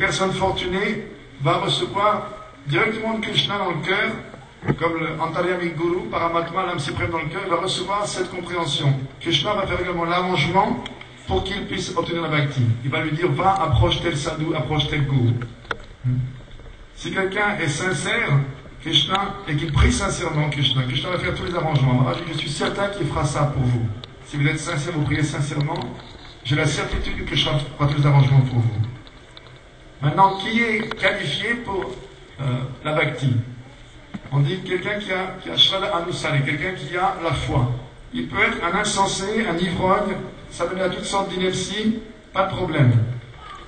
personne fortunée va recevoir directement de Krishna dans le cœur, comme le Antaryami Guru, Paramatma, l'âme suprême dans le cœur, il va recevoir cette compréhension. Krishna va faire également l'arrangement pour qu'il puisse obtenir la bhakti. Il va lui dire, va, approche tel sadhu, approche tel guru. Si quelqu'un est sincère, Krishna, et qu'il prie sincèrement Krishna, Krishna va faire tous les arrangements. Je suis certain qu'il fera ça pour vous. Si vous êtes sincère, vous priez sincèrement, j'ai la certitude que Krishna fera tous les arrangements pour vous. Maintenant, qui est qualifié pour euh, la bhakti On dit quelqu'un qui a, qui a quelqu'un qui a la foi. Il peut être un insensé, un ivrogne, ça venait à toutes sortes d'inepties, pas de problème.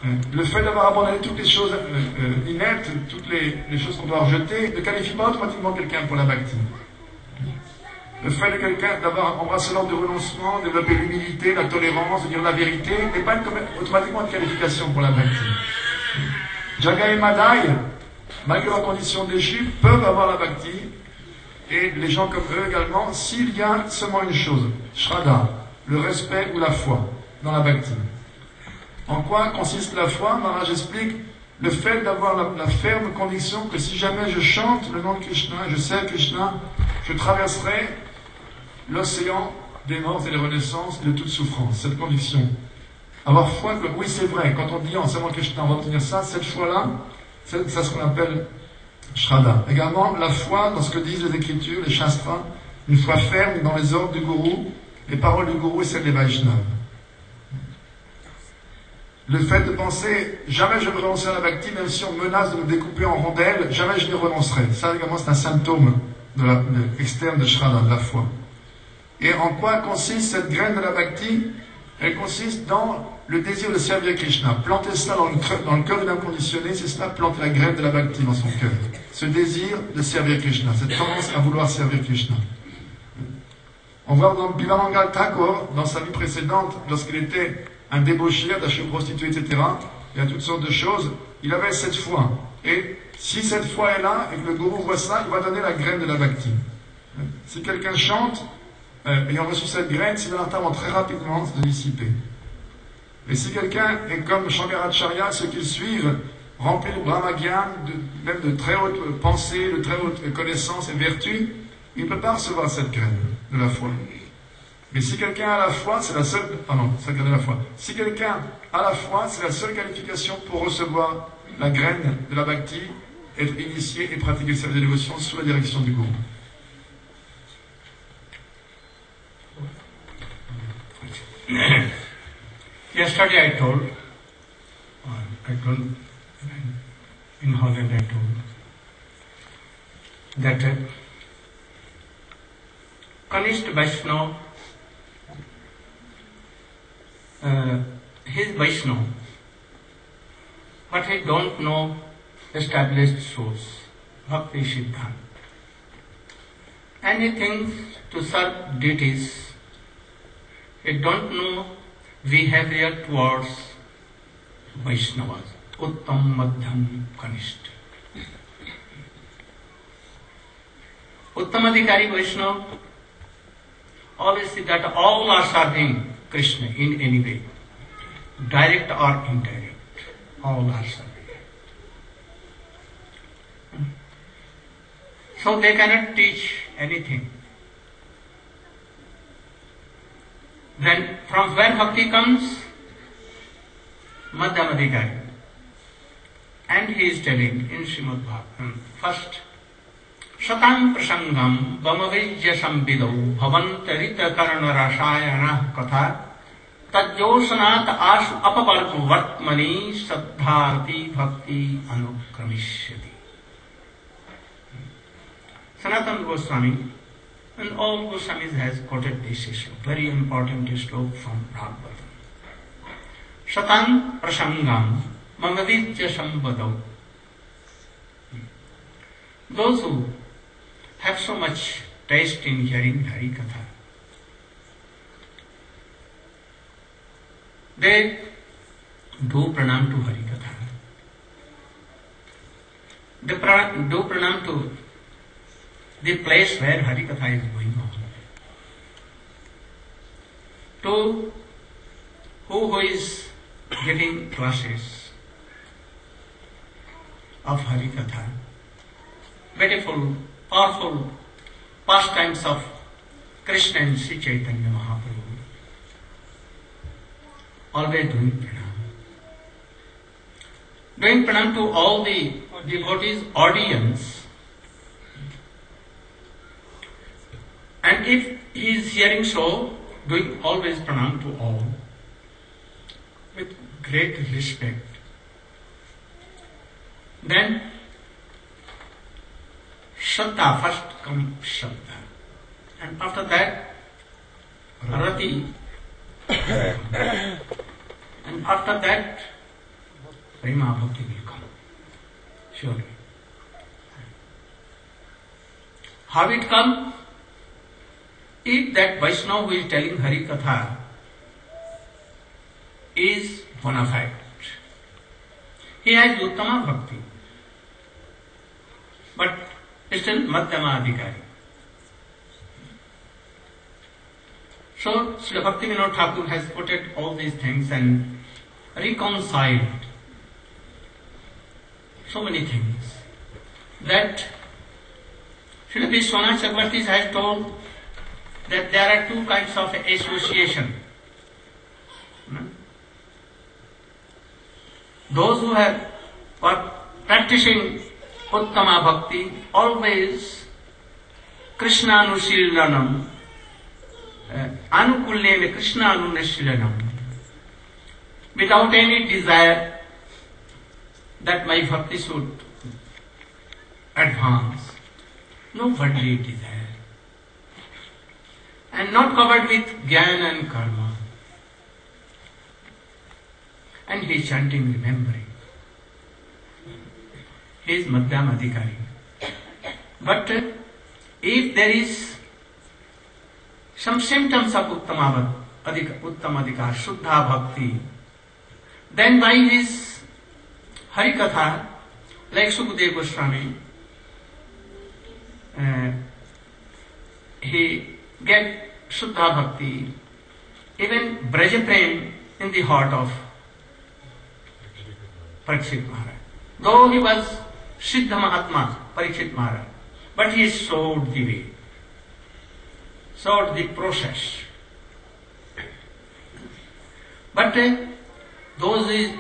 Euh, Le fait d'avoir abandonné toutes les choses euh, inertes, toutes les, choses qu'on doit rejeter, ne qualifie pas automatiquement quelqu'un pour la bhakti. Le fait de quelqu'un d'avoir embrassé l'ordre de renoncement, développer l'humilité, la tolérance, de dire la vérité, n'est pas automatiquement une qualification pour la bhakti. Jaga et malgré leurs conditions déchues, peuvent avoir la bhakti, et les gens comme eux également, s'il y a seulement une chose, Shraddha, le respect ou la foi dans la bhakti. En quoi consiste la foi? Maharaj explique le fait d'avoir la, la ferme conviction que si jamais je chante le nom de Krishna, je sais Krishna, je traverserai l'océan des morts et des renaissances et de toute souffrance. Cette conviction. Avoir foi oui, c'est vrai, quand on dit en savant Krishna, on va obtenir ça, cette foi-là, c'est ce qu'on appelle Shraddha. Également, la foi dans ce que disent les Écritures, les Shastras, une foi ferme dans les ordres du Gourou, les paroles du Gourou et celles des Vaishnavas. Le fait de penser jamais je ne renoncerai à la bhakti, même si on me menace de me découper en rondelles, jamais je n'y renoncerai. Ça également c'est un symptôme de la, externe de Shraddha, de la foi. Et en quoi consiste cette graine de la bhakti Elle consiste dans le désir de servir Krishna. Planter cela dans le, cœur- dans le cœur de l'inconditionné, c'est cela, planter la graine de la bhakti dans son cœur. Ce désir de servir Krishna, cette tendance à vouloir servir Krishna. On voit dans Bivamangal Thakur, dans sa vie précédente, lorsqu'il était un débauché, attaché aux prostituées, etc., il y a toutes sortes de choses, il avait cette foi. Et si cette foi est là, et que le gourou voit ça, il va donner la graine de la bhakti. Si quelqu'un chante, euh, ayant reçu cette graine, s'il l'entend très rapidement se dissiper. Et si quelqu'un est comme Shankaracharya, ceux qui le suivent, remplis de Brahmagyan, même de très hautes pensées, de très hautes connaissances et vertus, il ne peut pas recevoir cette graine de la foi. Mais si quelqu'un a la foi, c'est la seule. Cette graine de la foi. Si quelqu'un a la foi, c'est la seule qualification pour recevoir la graine de la bhakti, être initié et pratiquer de dévotion sous la direction du gourou. Yesterday I told, uh, I told in Holland I told that uh, Kanishta Vaishnava, uh, his Vaishnava, but he don't know established source, Bhakti Siddhanta. Anything to serve deities, he don't know behavior towards Vaishnavas, Uttam, Madhyam, Kanishta. Uttamadhikari Vaishnava always see that all are serving Krishna in any way, direct or indirect, all are serving. So they cannot teach anything. When, from where bhakti comes? Madhyam Adhikari. And he is telling in shrimad Bhagavatam, first, शतां प्रसङ्गं बमवैज्य संविदौ भवन्तरितकर्णरसायनः कथा तज्जोसनात् आशु अपवर्गवर्त्मनि श्रद्धाति भक्ति अनुक्रमिष्यति Sanatana Goswami and all Goswamis has quoted this issue, very important slope from Bhagavatam. Shatan prasangam mamavidya sambadau. Those who have so much taste in hearing Hari Katha, they do pranam to Hari Katha. They pra- do pranam to the place where Hari Katha is going on. To who, who is giving classes, of Hari Katha. Beautiful, powerful pastimes of Krishna and Sri Chaitanya Mahaprabhu. Always doing pranam. Doing pranam to all the devotees, audience. And if he is hearing so, doing always pranam to all with great respect. Then Shraddha, first come Shraddha. And after that, Rati. and after that, Prema Bhakti will come. Surely. How it come? If that Vaishnava who is telling Hari Katha is bona fide, he has Uttama Bhakti, but still Madhyama Adhikari. So, Srila Bhakti Vinod Thakur has quoted all these things and reconciled so many things that Srila Vishwanath Chakravarti has told that there are two kinds of association. Hmm? Those who have were practicing Uttama Bhakti always Krishna Anushillanam Anukulyena Krishna Anunashillanam without any desire that my bhakti should advance. No worldly desire. And not covered with jnana and karma. And he is chanting, remembering. He is Madhyam Adhikari. But uh, if there is some symptoms of Uttama Adhikar, Uttama Shuddha Bhakti, then by his Harikatha, like Sukadeva Goswami, uh, he get Shuddha Bhakti, even Braja Prem in the heart of Parikshit Maharaj. Though he was Siddha Mahatma, Parikshit Maharaj, but he showed the way, showed the process. But uh, those is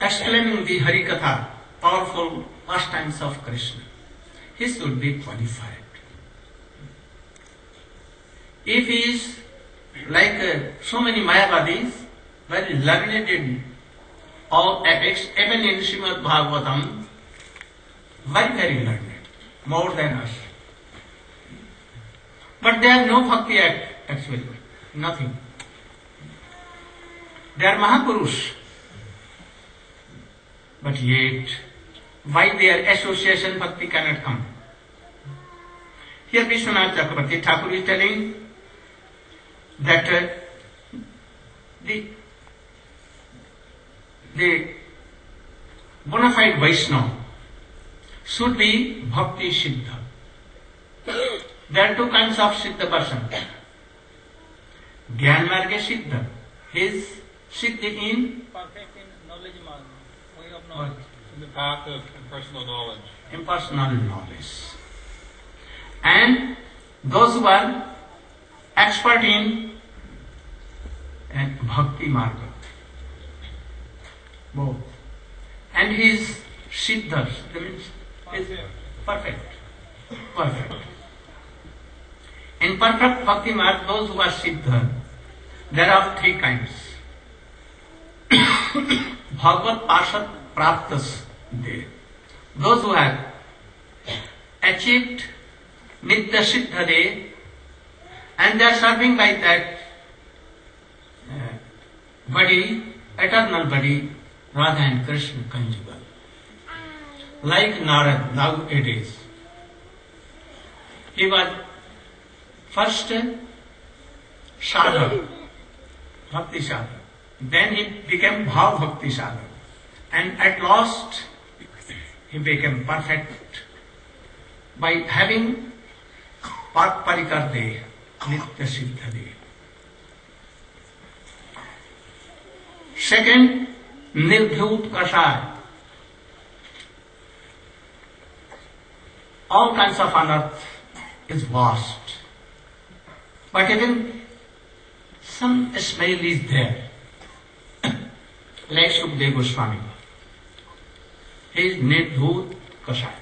exclaiming the Harikatha, powerful pastimes of Krishna, he should be qualified. If he is like uh, so many Mayavadis, very learned in all epics, even in Srimad Bhagavatam, very, very learned, more than us. But they have no bhakti act, actually, nothing. They are Mahapurush. But yet, why their association bhakti cannot come? Here Vishwanath Chakravarti Thakur is telling that uh, the the bona fide Vaishnava should be Bhakti Siddha. There are two kinds of Siddha person. Gyan Marga Siddha. His Siddhi in perfect in knowledge mark, way of knowledge. in the path of impersonal knowledge. impersonal knowledge. And those who are expert in bhakti marga बो and he's siddha perfect perfect in perfect bhakti marga those who siddha there are three kind Bhagavat parshad prapta they those हुआ achieve नित्य सिद्ध दे and they are serving by that body, eternal body, Radha and Krishna conjugal. Like Narad nowadays. He was first sadhak, bhakti sadhak. Then he became bhav bhakti sadhak. And at last he became perfect by having Parikar De, correcta citadel. Second, Nirvhut Prasad. All kinds of anartha is vast. But even some smell is there. like Sukdev Goswami. He is Nirvhut Prasad.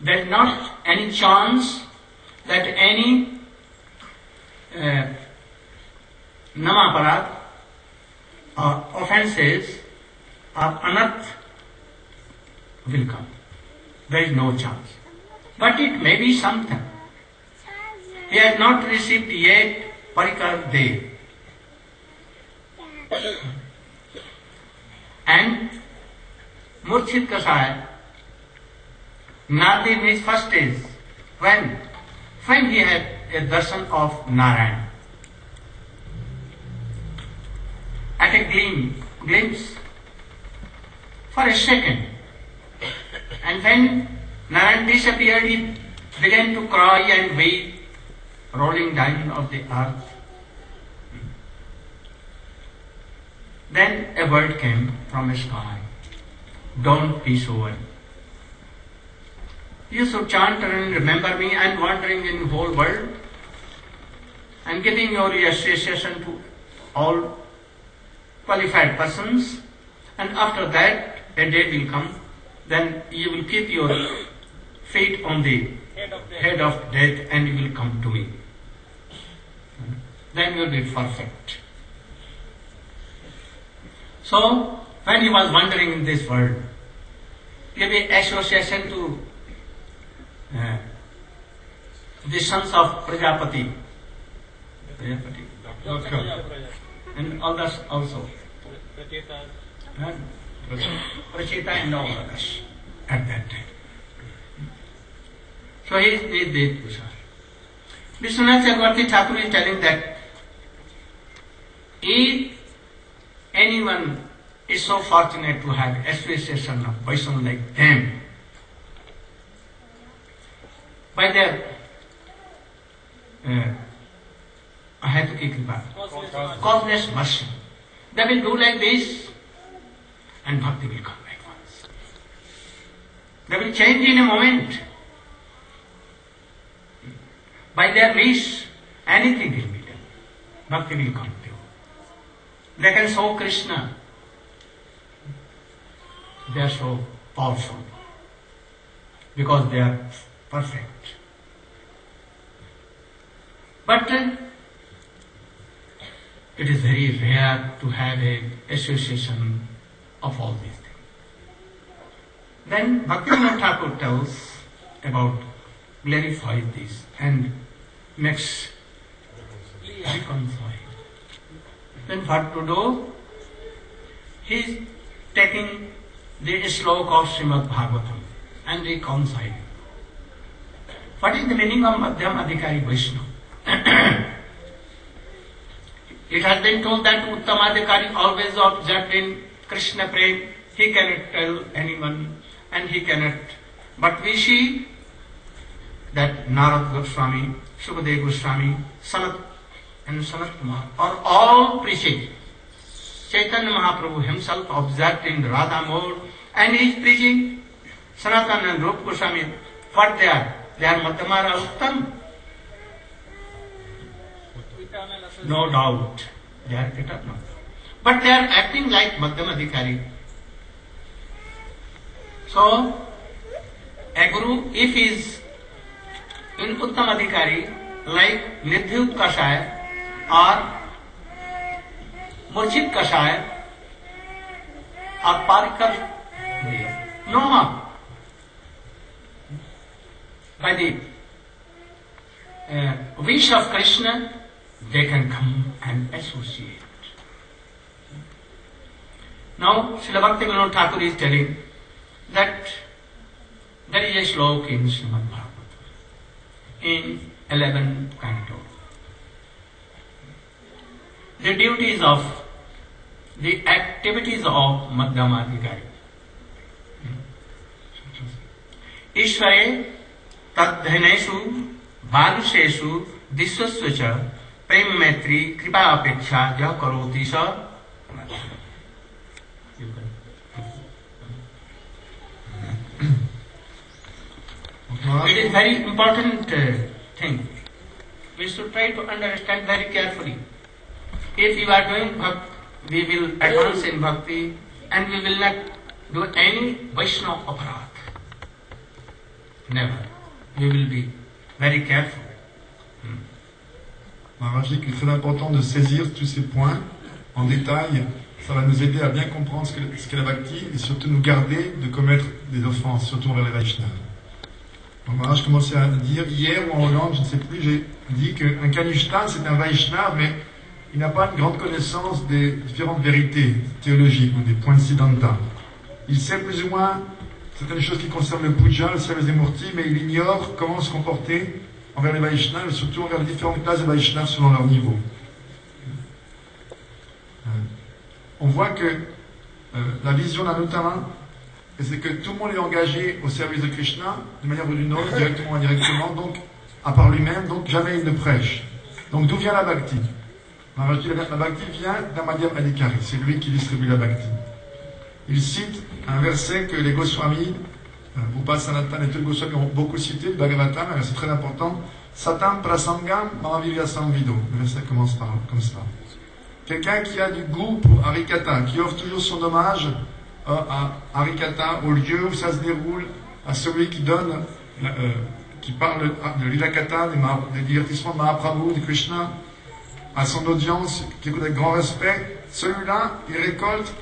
There's not any chance that any uh, namaparad or offenses or unearth will come. There is no chance. But it may be something. He has not received yet Parikar Dev. And Murchit Kasai, Nardi in his first stage, when, when he had a darshan of Narayan. At a gleam, glimpse, for a second. And when Narayan disappeared, he began to cry and weep, rolling down of the earth. Then a word came from the sky. Don't be so. You should chant and remember me. I am wandering in the whole world and giving your association to all qualified persons. And after that, a day will come. Then you will keep your feet on the Head of the head of death and you will come to me. Then you will be perfect. So, when he was wandering in this world, giving association to the sons of Prajapati, Prajapati, and others also, Pracheta, uh, Pracheta and all others at that time. So he is the Dev Pusha. Vishwanath Chakravarti Thakur is telling that if anyone is so fortunate to have association of Vaishnava like them, by their uh, Ahatuki Kripa, causeless one. causeless mercy, they will do like this and bhakti will come at once. They will change in a moment. By their wish, anything will be done. Bhakti will come to you. They can show Krishna. They are so powerful because they are perfect. But uh, it is very rare to have a association of all these things. Then Bhaktivinoda Thakur tells about glorifies this and makes reconcile. Then what to do? He is taking the slok of Srimad Bhagavatam and reconciling. What is the meaning of Madhyam Adhikari Vaishnava? it has been told that Uttamadhikari always observed in Krishna Prem. He cannot tell anyone and he cannot. But we see that Narad Goswami, Sukadev Goswami, Sanat and Sanat Kumar are all preaching. Chaitanya Mahaprabhu himself observed in Radha mode and he is preaching. Sanatana and Rup Goswami, what they are? Are Madhyamara Uttam. No doubt. They are eternal. But they are acting like Madhyamadhikari. So, a guru, if he is in Uttamadhikari, like Nidhyut Kashaya or Murchit Kashaya or Parikar, no more. by the uh, wish of Krishna, they can come and associate. Now, Srila Bhaktivinoda Thakur is telling that there is a slok in Srimad Bhagavatam, in 11th canto. The duties of the activities of Madhyamadhikari. Hmm. Ishvaya तद्धनेषु बालुषेषु विश्वस्व च प्रेम मैत्री कृपा अपेक्षा यह करोति स It is very important uh, thing. We should try to understand very carefully. If you are doing bhakti, we will advance in bhakti and we will not do any Vaishnava aparat. Never. We will be very careful. Dit qu'il est très important de saisir tous ces points en détail. Ça va nous aider à bien comprendre ce qu'est qu'est la et surtout nous garder de commettre des offenses, surtout envers les Vaishnavas. Donc Maharaj commençait à dire, hier ou en Hollande, je ne sais plus, j'ai dit qu'un Kanishta c'est un Vaishnava, mais il n'a pas une grande connaissance des différentes vérités théologiques ou des points de Siddhanta. Il sait plus ou moins certaines choses qui concernent le puja, le service des murtis, mais il ignore comment se comporter envers les Vaishnavas et surtout envers les différentes classes de Vaishnavas selon leur niveau. Euh, On voit que euh, la vision d'Anutama, c'est que tout le monde est engagé au service de Krishna, d'une manière ou d'une autre, directement ou indirectement, donc à part lui-même, donc jamais il ne prêche. Donc d'où vient la bhakti? La bhakti vient d'Amadhyam Adhikari, c'est lui qui distribue la bhakti. Il cite un verset que les Goswamis, euh, Upa Sanatan et tous les Goswamis ont beaucoup cité, le Bhagavatam, un verset très important, Satam Prasangam Mahavirya Samvido. Le verset commence par, comme ça. Quelqu'un qui a du goût pour Harikata, qui offre toujours son hommage euh, à Harikata, au lieu où ça se déroule, à celui qui donne, euh, qui parle de l'Ilakata, des, des divertissements de Mahaprabhu, de Krishna, à son audience, qui écoute avec grand respect, celui-là, il récolte,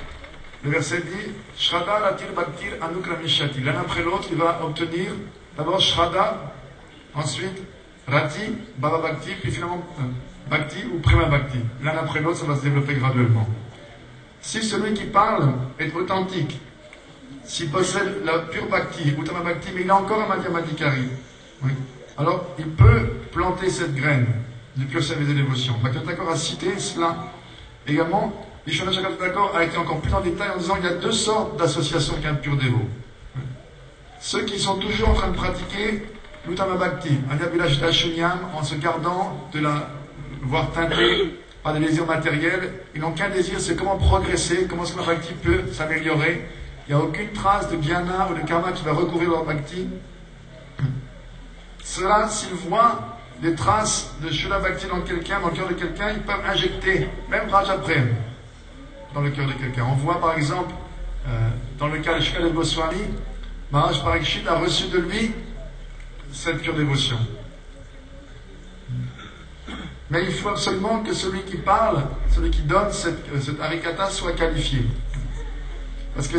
le verset dit, Shraddha Ratir Bhaktir Anukramishati. L'un après l'autre, il va obtenir d'abord Shraddha, ensuite Rati, Baba Bhakti, puis finalement euh, Bhakti ou Prema Bhakti. L'un après l'autre, ça va se développer graduellement. Si celui qui parle est authentique, s'il possède la pure Bhakti, Uttama Bhakti, mais il a encore un Madhyamadikari, oui, alors il peut planter cette graine du pur service de dévotion. Bhakti-Thakur a cité cela. Également, Vishwanath Chakravarti a été encore plus en détail en disant qu'il y a deux sortes d'associations avec un pur dévot. Ceux qui sont toujours en train de pratiquer l'Uttama Bhakti, Anyabhilashita Shunyam, en se gardant de la voir teinté par des désirs matériels, ils n'ont qu'un désir, c'est comment progresser, comment la Bhakti peut s'améliorer. Il n'y a aucune trace de dhyana ou de karma qui va recouvrir leur Bhakti. Cela, s'ils voient des traces de Shula Bhakti dans quelqu'un, dans le cœur de quelqu'un, ils peuvent injecter, même Raja Prem, dans le cœur de quelqu'un. On voit par exemple, euh, dans le cas de Shukadeva Goswami, Maharaj Parikshit a reçu de lui cette pure dévotion. Mais il faut absolument que celui qui parle, celui qui donne cette, euh, cette harikata soit qualifié. Parce que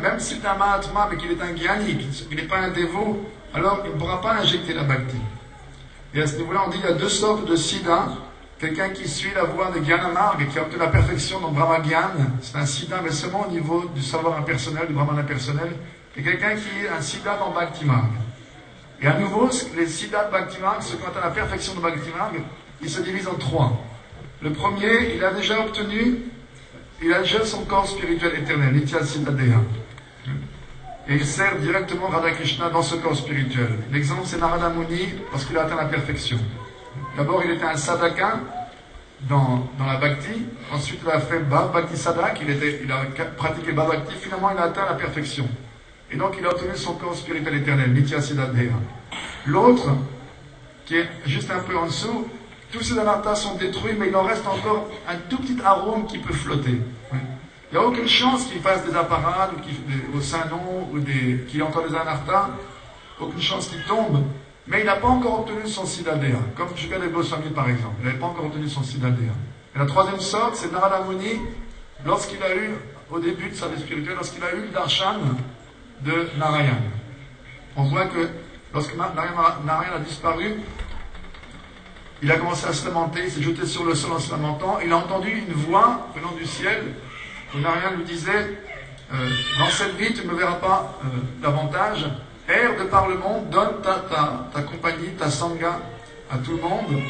même s'il est un Mahatma, mais qu'il est un Gyani, qu'il n'est pas un dévot, alors il ne pourra pas injecter la bhakti. Et à ce niveau-là, on dit qu'il y a deux sortes de siddha. Quelqu'un qui suit la voie de Gyanamarg et qui a obtenu la perfection dans Brahma Gyan, c'est un siddha, mais seulement au niveau du savoir impersonnel, du Brahman impersonnel. Et quelqu'un qui est un siddha dans Bhakti Marg. Et à nouveau, les siddhas de Bhakti Marg, ceux qui ont la perfection de Bhakti Marg, ils se divisent en trois. Le premier, il a déjà obtenu, il a déjà son corps spirituel éternel, Nitya Siddhadeha. Et il sert directement Radha Krishna dans ce corps spirituel. L'exemple, c'est Narada Muni, parce qu'il a atteint la perfection. D'abord, il était un sadhaka dans, dans la bhakti. Ensuite, il a fait Bhakti Sadak. Il, a pratiqué Bhakti. Finalement, il a atteint la perfection. Et donc, il a obtenu son corps spirituel éternel, Nitya. L'autre, qui est juste un peu en dessous, tous ces anarthas sont détruits, mais il en reste encore un tout petit arôme qui peut flotter. Il n'y a aucune chance qu'il fasse des apparats ou qu'il, au Saint-Nom ou des, qu'il encore des anarthas. Aucune chance qu'il tombe. Mais il n'a pas encore obtenu son Siddhadeha. Comme Shukadeva Goswami par exemple. Il n'avait pas encore obtenu son Siddhadeha. Et la troisième sorte, c'est Narada Muni, lorsqu'il a eu, au début de sa vie spirituelle, lorsqu'il a eu le darshan de Narayan. On voit que lorsque Narayan a disparu, il a commencé à se lamenter, il s'est jeté sur le sol en se lamentant. Il a entendu une voix venant du ciel où Narayan lui disait euh, Dans cette vie, tu ne me verras pas euh, davantage. Erre de par le monde, donne ta, ta, ta, compagnie, ta sangha à tout le monde.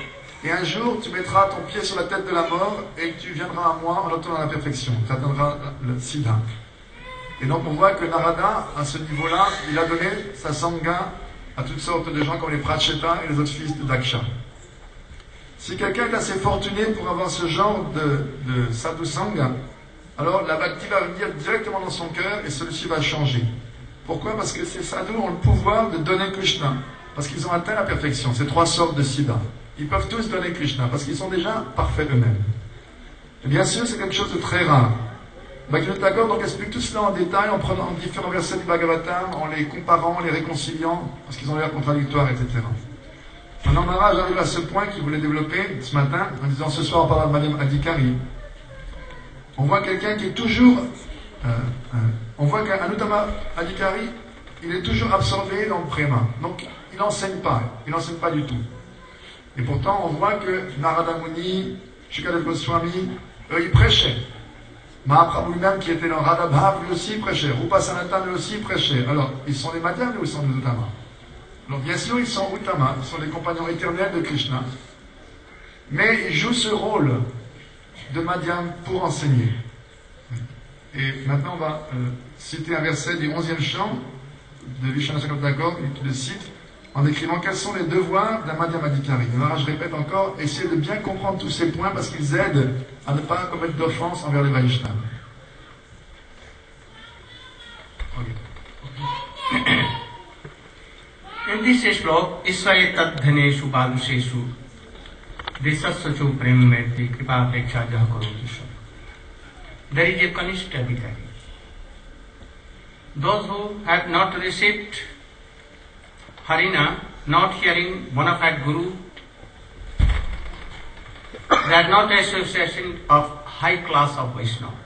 Et un jour, tu mettras ton pied sur la tête de la mort et tu viendras à moi en obtenant la perfection. Tu atteindras le Siddha. Et donc, on voit que Narada, à ce niveau-là, il a donné sa sangha à toutes sortes de gens comme les Pratchetta et les autres fils de Daksha. Si quelqu'un est assez fortuné pour avoir ce genre de, de sadhu sangha, alors la bhakti va venir directement dans son cœur et celui-ci va changer. Pourquoi Parce que ces sadhus ont le pouvoir de donner Krishna. parce qu'ils ont atteint la perfection, ces trois sortes de Siddha. Ils peuvent tous donner Krishna, parce qu'ils sont déjà parfaits eux-mêmes. Et bien sûr, c'est quelque chose de très rare. Bhaktivinoda Tagore donc explique tout cela en détail en prenant différents versets du Bhagavatam, en les comparant, en les réconciliant, parce qu'ils ont l'air contradictoires, etc. Maintenant, Maharaj arrive à ce point qu'il voulait développer ce matin, en disant ce soir on parlera de Madame Adhikari. On voit quelqu'un qui est toujours. Euh, euh, on voit qu'Anutama Adhikari, il est toujours absorbé dans le préma. Donc, il n'enseigne pas. Il n'enseigne pas du tout. Et pourtant, on voit que Narada Muni, Shukadeva Goswami, eux, ils prêchaient. Mahaprabhu lui-même, qui était dans Radhabhav, lui aussi prêchait. Rupa Sanatan, lui aussi prêchait. Alors, ils sont des Madhyams ou ils sont des Uttama Donc, bien sûr, ils sont Uttama, ils sont les compagnons éternels de Krishna. Mais ils jouent ce rôle de Madhyam pour enseigner. Et maintenant, on va euh, citer un verset du 11e chant de Vishnu Thakur qui le cite en écrivant quels sont les devoirs d'un Madhyamadikari. Alors, je répète encore, essayez de bien comprendre tous ces points parce qu'ils aident à ne pas commettre d'offense envers les Vaishnavas. Kripa apeksha jah karoti sab. There is a Kanishta Adhikari. Those who have not received Harina, not hearing bona fide Guru, they are not association of high class of Vaishnava.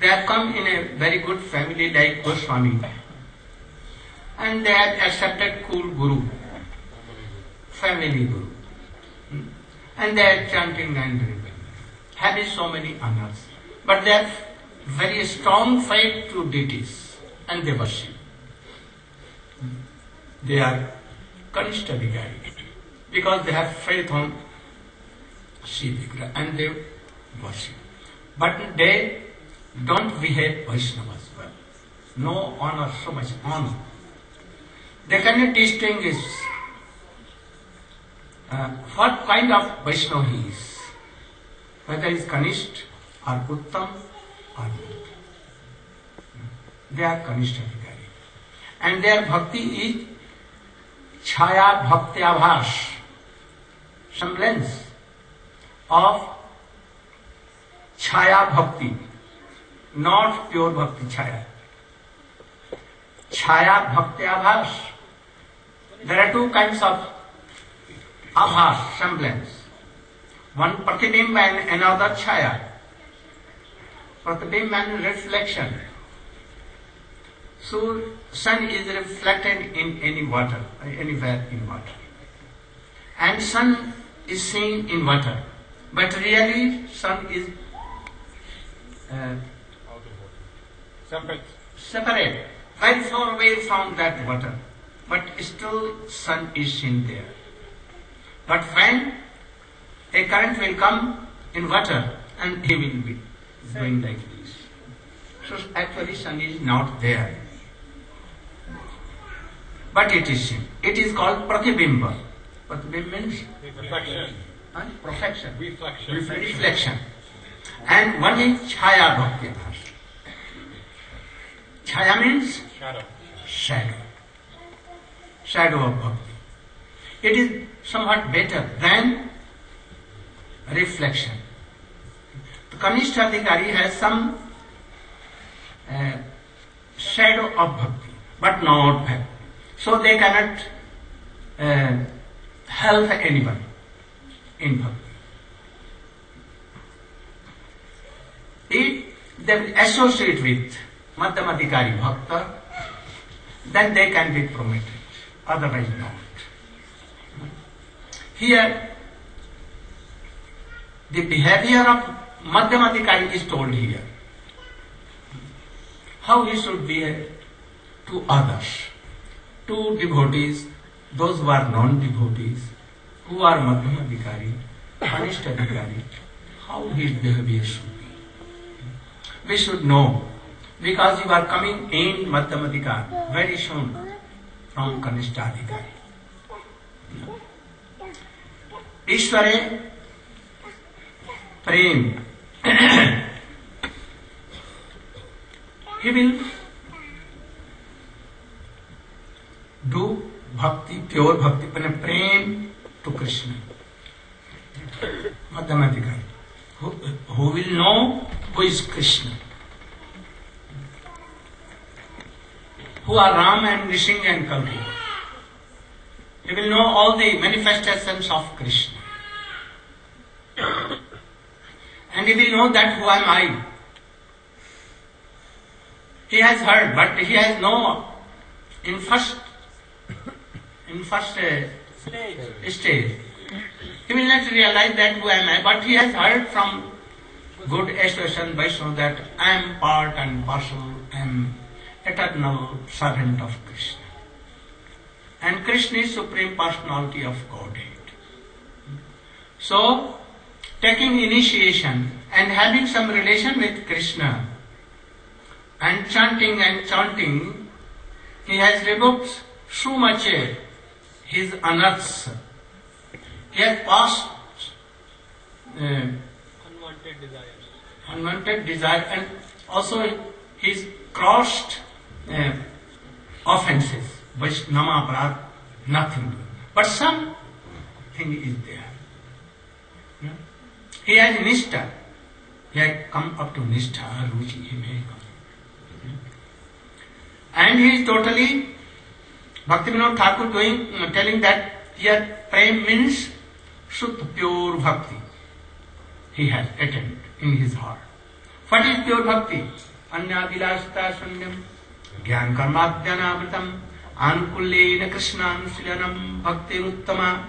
They have come in a very good family like Goswami and they have accepted kul Guru, family Guru. Hmm? And they are chanting and doing having so many honors. But they have very strong faith to deities and they worship. They are Kanishta because they have faith on Shiva and they worship. But they don't behave Vaishnavas well. No honor, so much honor. They cannot distinguish uh, what kind of Vaishnava he is, whether he is Kanishta और उत्तम और they are kanishtha adhikari. And there bhakti is chhaya bhaktyabhas of chhaya bhakti not pure bhakti chhaya chhaya bhakti there are two kind of abhas semblance one pratibimb and another chhaya chaya. Pratibimb and reflection. So sun is reflected in any water, anywhere in water. And sun is seen in water. But really sun is uh, Separate. separate, very far away from that water. But still sun is seen there. But when a current will come in water and he will be going like this. So actually sun is not there. But it is seen. It is called pratibimba. Pratibimba means Reflection. huh? perfection, Reflection. reflection. And one is chaya bhakti. Chaya means Shadow. shadow. Shadow of bhakti. It is somewhat better than reflection. Kanishta Adhikari has some uh, shadow of bhakti, but not bhakti. So they cannot uh, help anyone in bhakti. If they associate with Madhyamadhikari Bhakta, then they can be promoted, otherwise not. Here, the behavior of मध्यम अधिकारी is told here how he should be to others to devotees though are non devotees who are मध्यम अधिकारी कनिष्ठ अधिकारी how he behaviour should be we should know because you are coming in मध्यम अधिकार very shown from कनिष्ठ अधिकारी ईश्वरे प्रेम he will do bhakti pure bhakti, prem to Krishna. Madhyamadikari. Who, who will know who is Krishna? Who are Ram and Nishing and Kalki? He will know all the manifestations of Krishna. And he will know that who am I. He has heard, but he has no in first in first uh, Stage. stage. He will not realize that who am I, but he has heard from good association Vaishnava that I am part and parcel, I am eternal servant of Krishna. And Krishna is supreme personality of Godhead. So, taking initiation and having some relation with Krishna and chanting and chanting, he has revoked so much his anarthas. He has passed uh, Unwanted desires. unwanted desire and also he's crossed uh, offenses, which nama aparad, nothing. But some thing is there. He has nishta. He has come up to nishta, ruchi, come. And he is totally Bhakti Vinod Thakur doing, uh, telling that here prem means Shuddha, pure bhakti. He has attained in his heart. What is pure bhakti? Anya vilasita shunyam, jnana karmadhyanavrtam, anukullena krishnanushilanam bhakti uttama.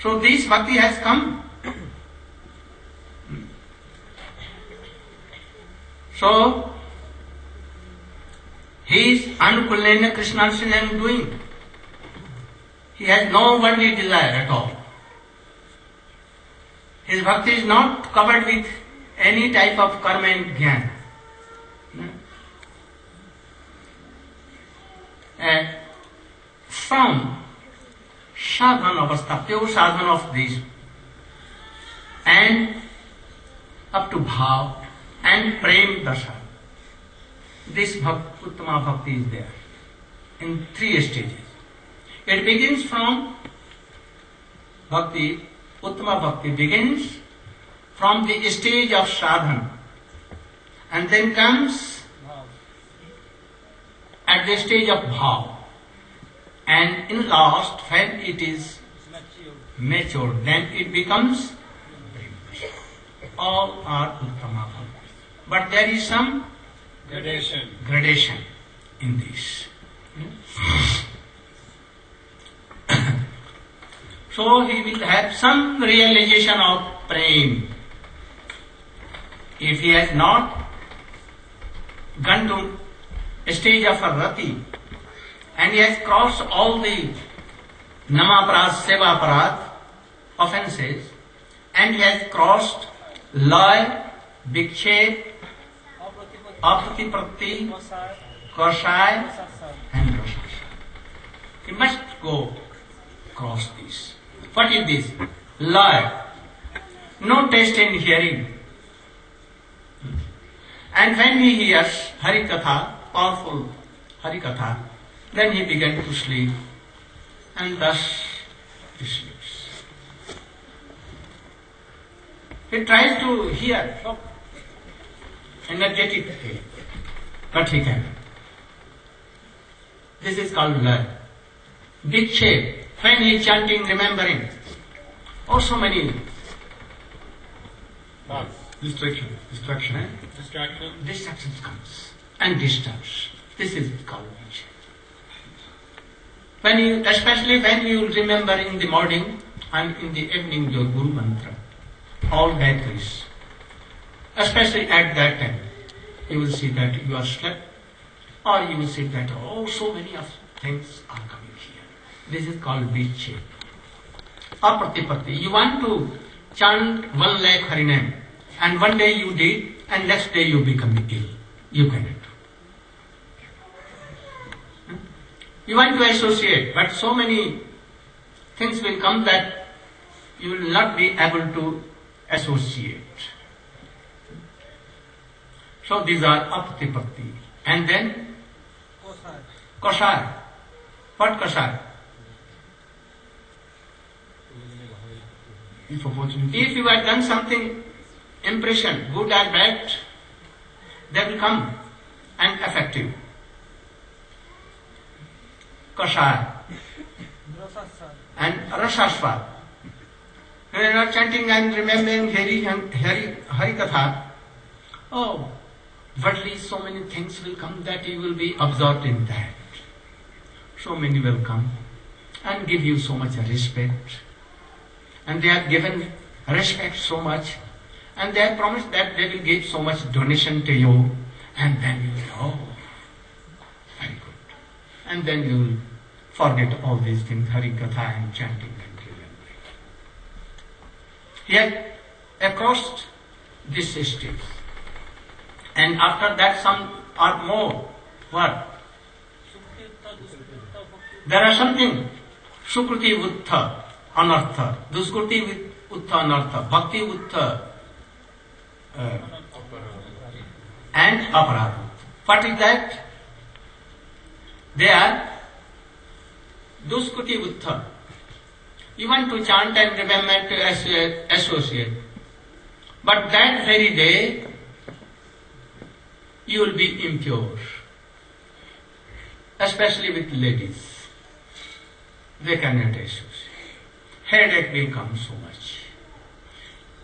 So this bhakti has come. So he is anukullena krishnanushilanam doing. He has no worldly desire at all. His bhakti is not covered with any type of karma and jnana. And from sadhana avastha, pure sadhana of this, and up to bhav and prem dasha, this bhakt, uttama bhakti is there in three stages. It begins from bhakti, uttama bhakti begins from the stage of sadhana and then comes at the stage of bhav. And in last when it is mature then it becomes all are uttama bhakti but there is some Gradation. gradation in this so he will have some realization of prem if he has not gone to a stage of a rati and he has crossed all the namaparad, sevaparad offenses and he has crossed lay, vikshep, Kosar. kosai and rasasa. He must go cross this. What is this? Lay. No taste in hearing. And when he hears Hari Katha, powerful Hari Katha, then he began to sleep and thus he sleeps. He tries to hear energetic but he cannot. This is called love. Vikshep. When he is chanting, remembering. Oh, so many Thoughts. Distraction. Distraction. eh? Distraction. distractions comes and disturbs. This is called big. When you, especially when you remember in the morning and in the evening your Guru Mantra, all Gayatris, especially at that time, you will see that you are slept, or you will see that oh, so many of things are coming here. This is called Vichhe. Apratipatti. You want to chant one lakh Harinam, and one day you did, and next day you become ill. You cannot. Hmm? You want to associate, but so many things will come that you will not be able to associate. So these are apatipatti. And then? Kosar. kosar. What kosar? if opportunity. If you have done something, impression, good or bad, they will come and affect you. Kashaya and Rasasva. When you are chanting and remembering Hari, Hari, Hari Katha, oh, worldly so many things will come that you will be absorbed in that. So many will come and give you so much respect. And they have given respect so much. And they have promised that they will give so much donation to you. And then you will, oh, very good. And then you will forget all these things, Hari Katha and chanting and remembering. Yet, across this stage, and after that some are more, what? There are something, Sukruti Uttha, Anartha, Duskruti Uttha Anartha, Bhakti Uttha, uh, and Aparadha. What is that? They are Duskuti Uttha. You want to chant and remember to associate. But that very day, you will be impure. Especially with ladies. They cannot associate. Headache will come so much.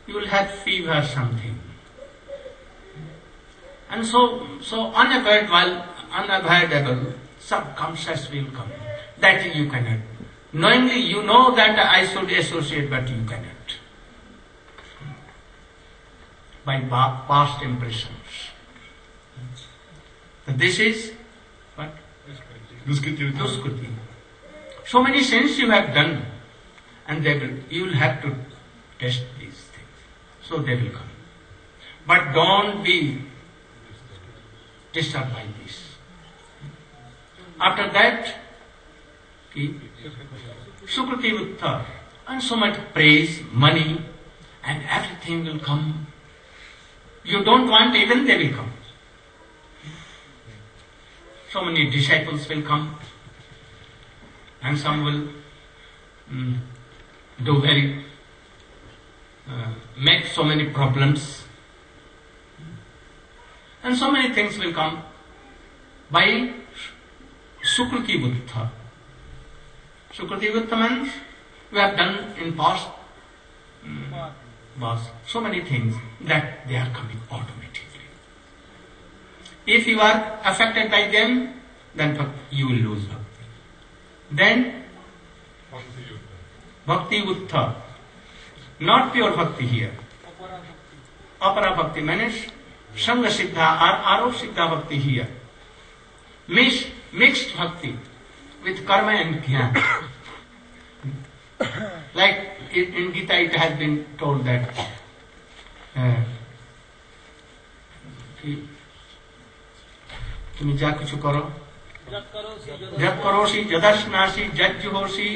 You will have fever something. And so, so unavoidable, unavoidable subconscious will come. That you cannot. Knowingly you know that I should associate, but you cannot. By past impressions. This is what? Duskruti. Duskuti. So many sins you have done, and they will, you will have to test these things. So they will come. But don't be disturbed by this. After that, keep Sukruti Uttha, and so much praise, money, and everything will come. You don't want even they will come. So many disciples will come, and some will mm, do very, uh, make so many problems, and so many things will come by Sukruti Uttha. Sukruti Uttha means we have done in past was so many things that they are coming automatically. If you are affected by them, then you will lose bhakti. Then bhakti uttha, not pure bhakti here. Apara bhakti means sangha siddha or arop siddha bhakti here. Mixed, mixed bhakti with karma and jnana. like in, in Gita it has been told that uh, তুমি যা কিছু করো যত করোসি যদস্নাসি যজ্জুহোসি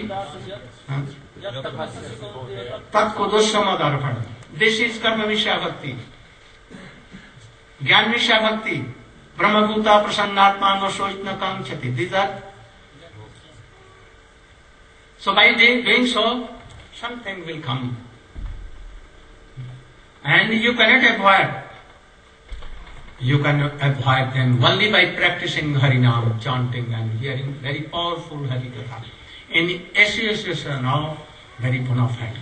तत्कुदुष्मदर्पण this is कर्म विषय भक्ति ज्ञान विषय भक्ति ब्रह्मभूता प्रसन्नात्मा न सोच न कांक्षति this are So by doing so, something will come. And you cannot avoid. You can avoid them only by practicing Harinam, chanting and hearing very powerful Harikatha. In association uh, now, very bona fide.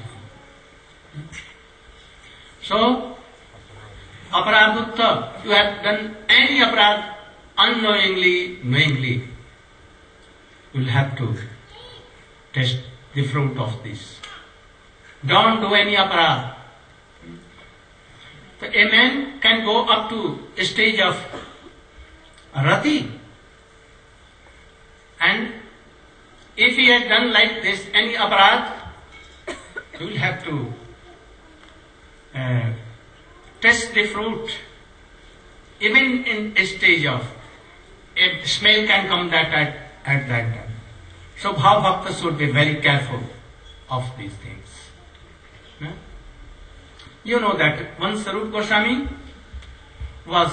So, aparadutta, you have done any aparad unknowingly, knowingly, you will have to test the fruit of this. Don't do any aparad. So a man can go up to a stage of rati. And if he has done like this any aparad, you will have to uh, test the fruit. Even in a stage of, a smell can come that at, at that time. So Bhav Bhakta should be very careful of these things. Yeah? You know that once Sarup Goswami was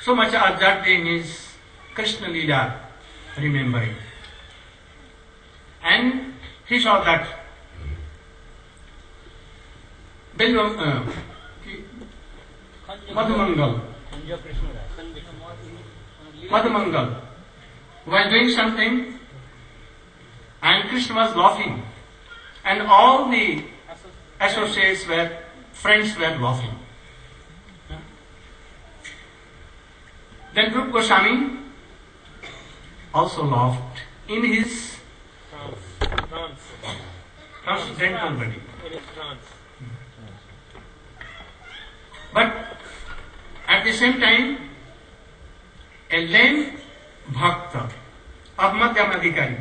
so much absorbed in his Krishna Leela remembering. And he saw that Bilvam, uh, Madhumangal. Madhumangal was doing something and Krishna was laughing. And all the associates were, friends were laughing. Then Rupa Goswami also laughed in his transcendental body. But at the same time, a lame bhakta of Madhyam Adhikari,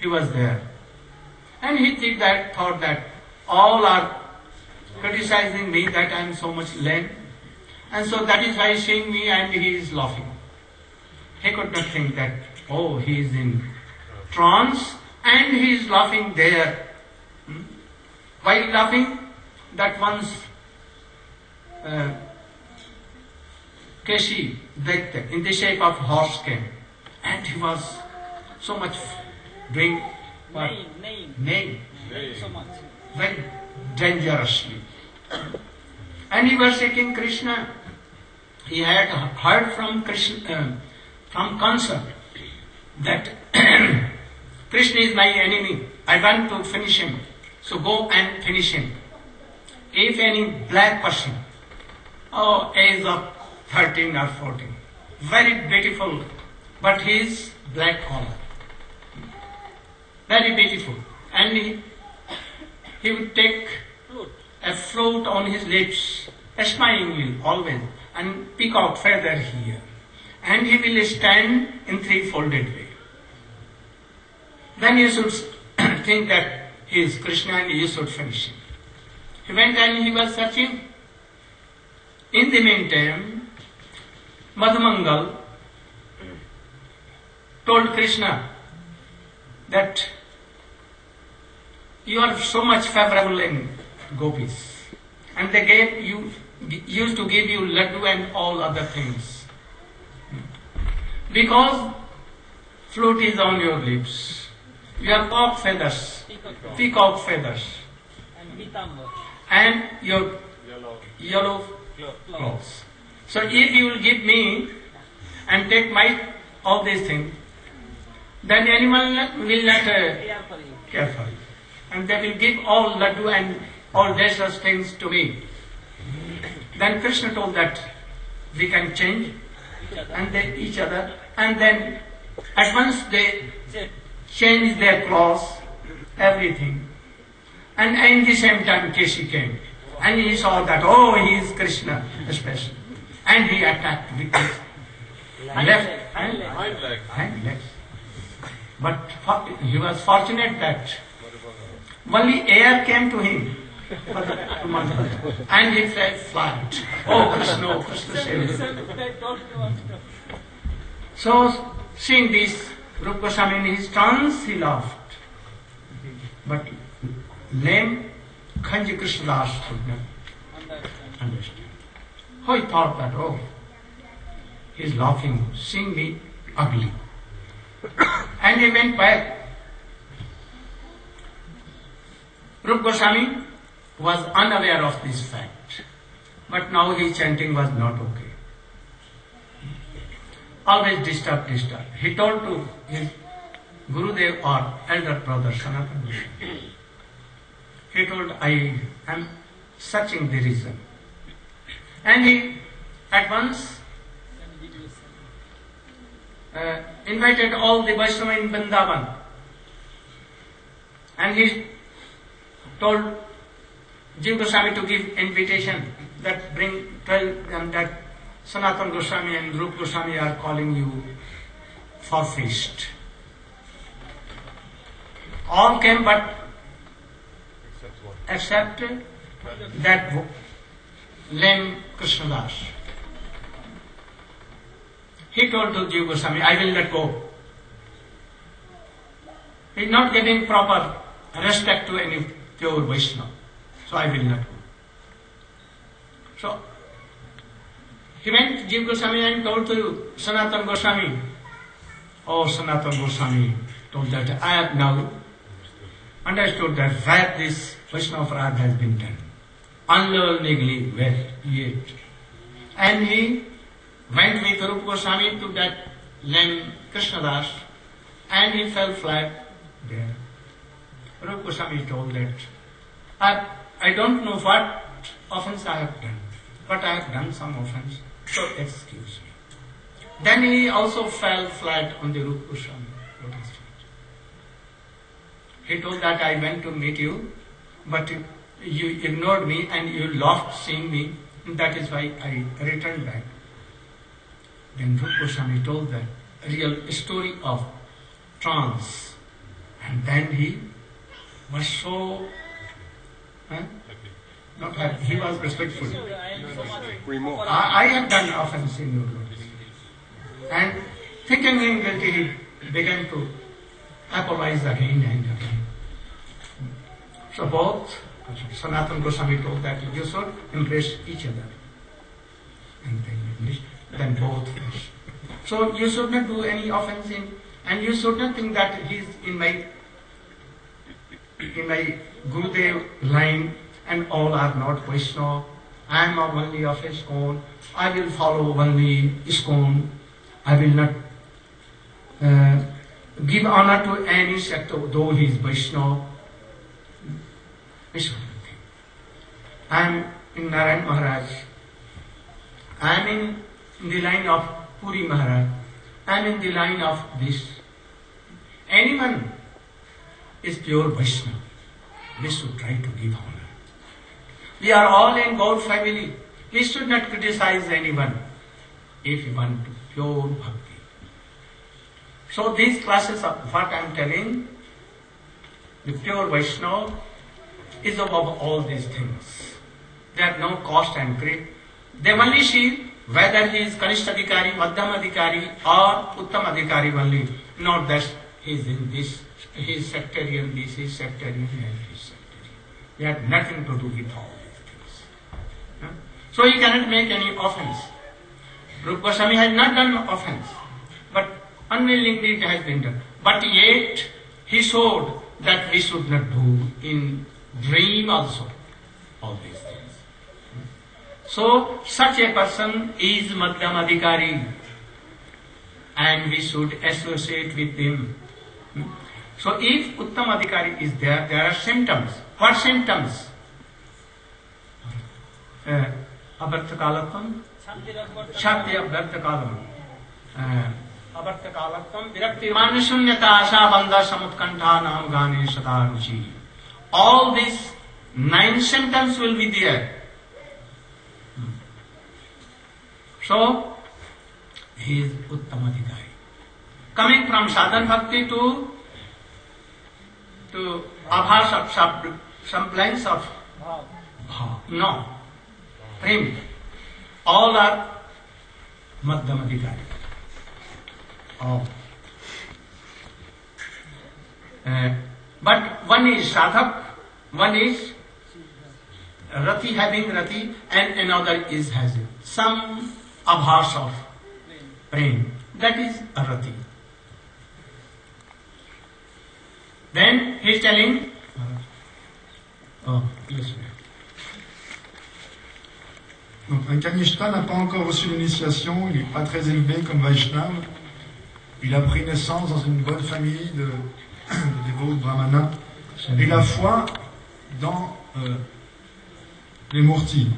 he was there. And he that, thought that all are criticizing me that I am so much lame. And so that is why seeing me and he is laughing. He could not think that, oh, he is in trance and he is laughing there. Hmm? While laughing, that once uh, Keshi, Daitya, in the shape of horse came. And he was so much doing what? Name, name. Name, Thank so much. Very dangerously. And he was seeking Krishna. He had heard from Krishna, uh, from Kansa, that Krishna is my enemy. I want to finish him. So go and finish him. If any black person, oh, age of 13 or 14, very beautiful, but he is black collar. Very beautiful. And he, he would take a float on his lips, smilingly always, and peacock feather here. And he will stand in three-folded way. Then you should think that he is Krishna and you should finish him. He went and he was searching. In the meantime, Madhumangal told Krishna that you are so much favorable in gopis. And they gave you, used to give you laddu and all other things. Because flute is on your lips. Your cock feathers, Peacock. peacock feathers, And and your Yellow. yellow clothes. So if you will give me and take my all these things, then anyone will not uh, Here for you. care for you. And they will give all laddu and all these things to me. Then Krishna told that we can change and they each other and then at once they changed their clothes, everything. And in the same time Keshi came. And he saw that, oh, he is Krishna, especially. And he attacked with his left leg. Hind legs. But he was fortunate that only air came to him. and he fell flat. Oh, Krishna, oh, Krishna, save me. I told you what to- So, seeing this, Rupa Goswami in his trance, he laughed. But lame Khanja Krishnadas could not Understand. understand. Oh, he thought that, oh, he's laughing, seeing me ugly. and he went back. Rupa Goswami was unaware of this fact. But now his chanting was not okay. Always disturb, disturb. He told to his Gurudev or elder brother Sanatana. He told, I am searching the reason. And he at once uh, invited all the Vaishnava in Vrindavan. And he told Jiv Goswami to give invitation that bring, tell them that Sanatan Goswami and Rup Goswami are calling you for feast. All came but except that lame Krishnadas. He told to Jiv Goswami, I will not go. He is not getting proper respect to any pure Vaishnava. So I will not go. So he went to Jiv Goswami and told to Sanatan Goswami. Oh, Sanatan Goswami told that I have now understood that where this Vaishnava Parad has been done. unlearnedly wet yet. And he went with Rupa Goswami to that land Krishnadas and he fell flat there. Rupa Goswami told that, I, I don't know what offense I have done, but I have done some offense, so excuse me. Then he also fell flat on the Rupa Goswami lotus feet. He told that I went to meet you, but you ignored me and you laughed seeing me, that is why I returned back. Then Rupa Goswami told that real story of trance. And then he was so huh? not happy. He was respectful. I am so much Remove. I, I have done offense in your lotus. And thinking him guilty, he began to apologize again and again. So both Sanatan Goswami told that you should embrace each other. And then, then both. So you should not do any offense in, and you should not think that he is in my in my Gurudev line and all are not Vaishnava. I am only of ISKCON. I will follow only ISKCON. I will not uh, give honor to any sect though he is Vaishnava. I am in Narayan Maharaj. I am in the line of Puri Maharaj. I am in the line of this. Anyone is pure Vaishnava. We should try to give honor. We are all in God family. We should not criticize anyone if we want pure bhakti. So these classes of what I am telling, the pure Vaishnava is above all these things. They have no cost and credit. They only see whether he is Kanishta Adhikari, Madhyam Adhikari or Uttam Adhikari only. Not that he is in this, he is sectarian, this is sectarian and he is sectarian. They have nothing to do with all these things. So he cannot make any offense. Rupa Goswami has not done offense, but unwillingly it has been done. But yet he showed that we should not do in dream also all these things. So such a person is Madhyam Adhikari and we should associate with him. Hmm? So if Uttam Adhikari is there, there are symptoms. What symptoms? Uh, Abarthakalatvam? Shakti Abarthakalatvam. Uh, अवर्तकालत्वम विरक्ति मान शून्यता आशा बंधा समुत्कंठा नाम गाने सदा रुचि all this nine symptoms will be there so he is उत्तम अधिकारी कमिंग फ्रॉम साधन भक्ति to abhas of sub, semblance of. No. Prem. All are Madhyamadhikari. All. Uh, but one is sadhak, one is rati having rati, and another is having some abhas of prem. That is a rati. Then he is telling, oh, yes. Donc, un Kanishta n'a pas encore reçu l'initiation, il n'est pas très élevé comme Vaishnav. Il a pris naissance dans une bonne famille de, de dévots de Brahmana. Et la foi dans euh, les Murtis.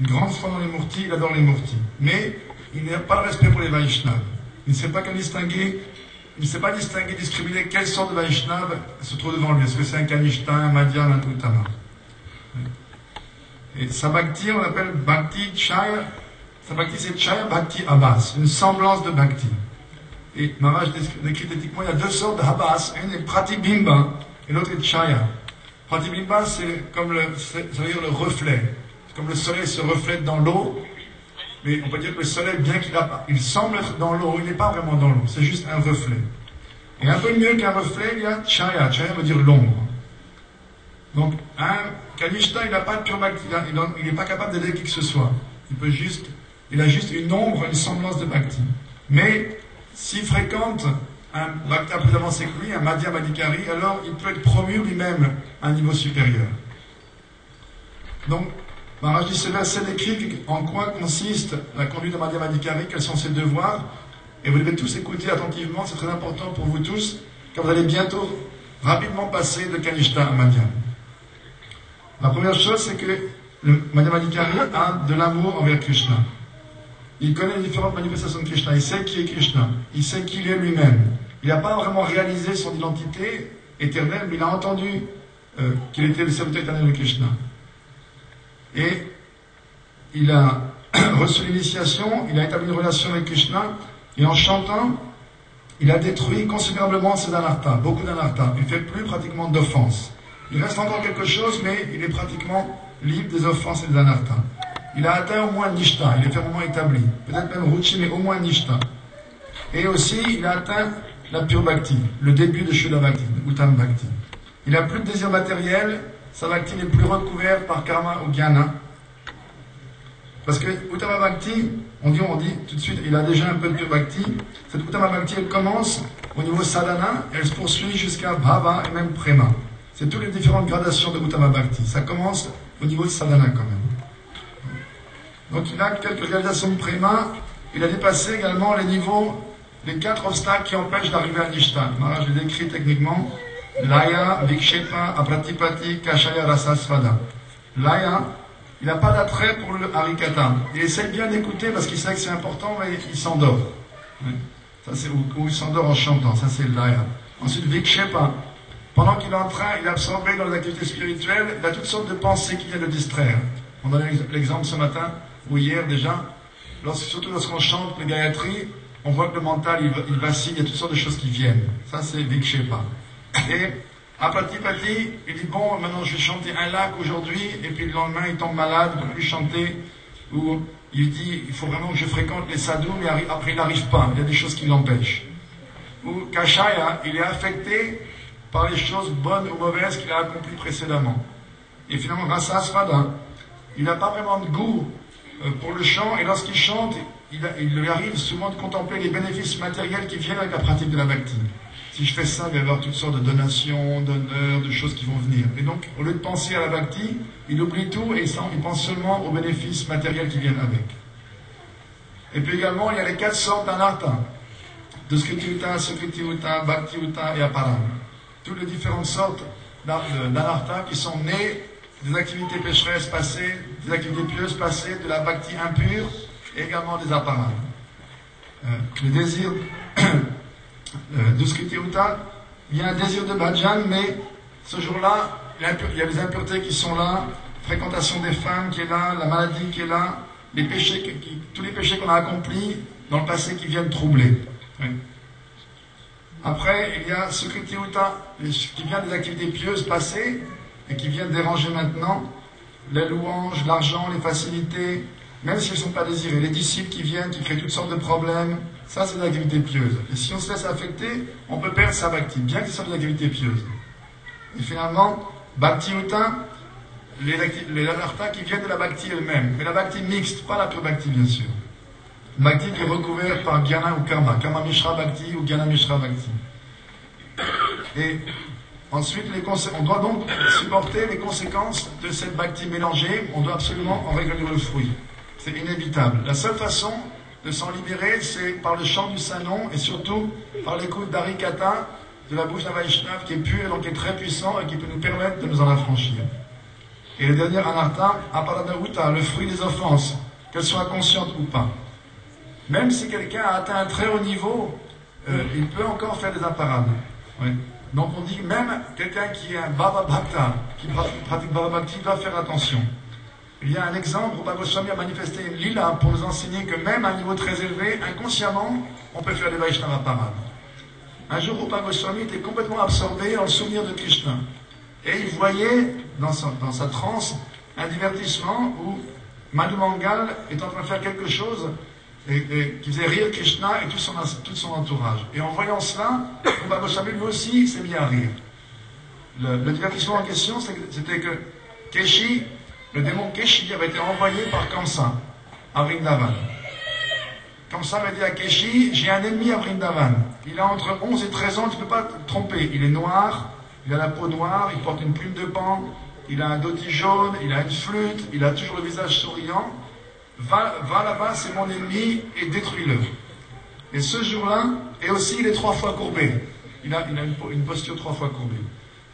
Une grande foi dans les Murtis, il adore les Murtis. Mais il n'a pas de respect pour les Vaishnavas. Il ne sait pas qu'à distinguer, il ne sait pas distinguer, discriminer quelle sorte de Vaishnava se trouve devant lui. Est-ce que c'est un Kanishta, un Madhya, un Uttama Et sa bhakti, on l'appelle bhakti chaya. Sa bhakti, c'est chaya bhakti abbas, une semblance de bhakti. Et Maharaj décrit éthiquement, il y a deux sortes de habas. Une est pratibimba et l'autre est chaya. Pratibimba, c'est comme le, ça veut dire le reflet. C'est comme le soleil se reflète dans l'eau. Mais on peut dire que le soleil, bien qu'il il semble être dans l'eau, il n'est pas vraiment dans l'eau. C'est juste un reflet. Et un peu mieux qu'un reflet, il y a chaya. Chaya veut dire l'ombre. Donc, un Kanishta, il n'a pas de il n'est pas capable d'aider qui que ce soit. Il peut juste, il a juste une ombre, une semblance de bhakti. Mais, s'il fréquente un bhakta plus avancé que lui, un Madhya Madhikari, alors il peut être promu lui-même à un niveau supérieur. Donc, Maharaj dit ce verset décrit en quoi consiste la conduite de Madhya Madhikari, quels sont ses devoirs. Et vous devez tous écouter attentivement, c'est très important pour vous tous, car vous allez bientôt, rapidement passer de Kanishta à Madhya. La première chose, c'est que le Madhya Madhikari a de l'amour envers Krishna. Il connaît les différentes manifestations de Krishna, il sait qui est Krishna, il sait qui il est lui-même. Il n'a pas vraiment réalisé son identité éternelle, mais il a entendu euh, qu'il était le serviteur éternel de Krishna. Et il a reçu l'initiation, il a établi une relation avec Krishna, et en chantant, il a détruit considérablement ses anarthas, beaucoup d'anarthas. Il ne fait plus pratiquement d'offenses. Il reste encore quelque chose, mais il est pratiquement libre des offenses et des anarthas. Il a atteint au moins Nishta, il est fermement établi. Peut-être même Ruchi, mais au moins Nishta. Et aussi, il a atteint la pure bhakti, le début de Shuddha Bhakti, de Uttam Bhakti. Il n'a plus de désir matériel, sa bhakti n'est plus recouverte par karma ou jnana. Parce que Uttama Bhakti, on dit, on dit tout de suite, il a déjà un peu de bhakti. Cette Uttama Bhakti, elle commence au niveau sadhana, elle se poursuit jusqu'à bhava et même prema. C'est toutes les différentes gradations de Uttama Bhakti. Ça commence au niveau de sadhana quand même. Donc il a quelques réalisations de prema. Il a dépassé également les niveaux, les quatre obstacles qui empêchent d'arriver à Nishta. Maharaj le décrit techniquement. Laya, Vikshepa, Apratipati, Kashaya, Rasa, Svada. Laya, il n'a pas d'attrait pour le Harikata. Il essaie bien d'écouter parce qu'il sait que c'est important, mais il s'endort. Ça, c'est où, il s'endort en chantant. Ça, c'est Laya. Ensuite, Vikshepa. Pendant qu'il est en train, il est absorbé dans les activités spirituelles, il a toutes sortes de pensées qui viennent le distraire. On donne l'exemple ce matin, ou hier déjà, surtout lorsqu'on chante le Gayatri, on voit que le mental, il, il vacille, il y a toutes sortes de choses qui viennent. Ça, c'est Vikshepa. Et à Pati Pati, il dit bon, maintenant je vais chanter un lac aujourd'hui, et puis le lendemain il tombe malade, il ne peut plus chanter. Ou il dit il faut vraiment que je fréquente les sadhus, mais après il n'arrive pas, il y a des choses qui l'empêchent. Ou Kashaya, il est affecté par les choses bonnes ou mauvaises qu'il a accomplies précédemment. Et finalement, Rasa Svada, il n'a pas vraiment de goût euh, pour le chant, et lorsqu'il chante, il, lui arrive souvent de contempler les bénéfices matériels qui viennent avec la pratique de la bhakti. Si je fais ça, il va y avoir toutes sortes de donations, d'honneurs, de choses qui vont venir. Et donc, au lieu de penser à la bhakti, il oublie tout et il pense seulement aux bénéfices matériels qui viennent avec. Et puis également, il y a les quatre sortes d'anartha. De skriti-uta, sukriti-uta, bhakti-uta et aparam. Toutes les différentes sortes d'anartha qui sont nées des activités pécheresses passées, des activités pieuses passées, de la bhakti impure et également des aparam. Euh, le désir de Skriti Uta, il y a un désir de bhajan, mais ce jour-là, il y a les impuretés qui sont là, fréquentation des femmes qui est là, la maladie qui est là, les péchés tous les péchés qu'on a accomplis dans le passé qui viennent troubler. Après, il y a Sukriti Uta, qui vient des activités pieuses passées et qui viennent déranger maintenant, les louanges, l'argent, les facilités, même si elles ne sont pas désirées, les disciples qui viennent, qui créent toutes sortes de problèmes, ça c'est des activités pieuses. Et si on se laisse affecter, on peut perdre sa bhakti, bien que soit des activités pieuses. Et finalement, bhakti uta, les, les anarthas qui viennent de la bhakti elle-même, mais la bhakti mixte, pas la pure bhakti bien sûr. Bhakti qui est recouverte par Gyana ou Karma, Karma Mishra Bhakti ou Gyana Mishra Bhakti. Et ensuite, les on doit donc supporter les conséquences de cette Bhakti mélangée, on doit absolument en récolter le fruit. C'est inévitable. La seule façon de s'en libérer, c'est par le chant du Saint-Nom et surtout par l'écoute d'Arikata de la bouche d'un qui est pur et donc qui est très puissant et qui peut nous permettre de nous en affranchir. Et le dernier anartha, Aparadavuta, le fruit des offenses, qu'elles soient conscientes ou pas. Même si quelqu'un a atteint un très haut niveau, euh, il peut encore faire des. Oui. Donc on dit même quelqu'un qui est un Baba Bhakta, qui pratique Baba Bhakti, doit faire attention. Il y a un exemple, Rupa Goswami a manifesté une lila pour nous enseigner que même à un niveau très élevé, inconsciemment, on peut faire des Vaishnava parades. Un jour, Rupa Goswami était complètement absorbé dans le souvenir de Krishna. Et il voyait dans sa, transe un divertissement où Madhu Mangal est en train de faire quelque chose et, qui faisait rire Krishna et tout son, tout son entourage. Et en voyant cela, Rupa Goswami lui aussi s'est mis à rire. Le, le divertissement en question, c'était que Keshi le démon Keshi avait été envoyé par Kamsa à Vrindavan. Kamsa avait dit à Keshi, j'ai un ennemi à Vrindavan. Il a entre 11 et 13 ans, tu ne peux pas te tromper. Il est noir, il a la peau noire, il porte une plume de pan, il a un dhoti jaune, il a une flûte, il a toujours le visage souriant. Va, va là-bas, c'est mon ennemi, et détruis-le. Et ce jour-là, et aussi il est trois fois courbé. Il a, une, une posture trois fois courbée.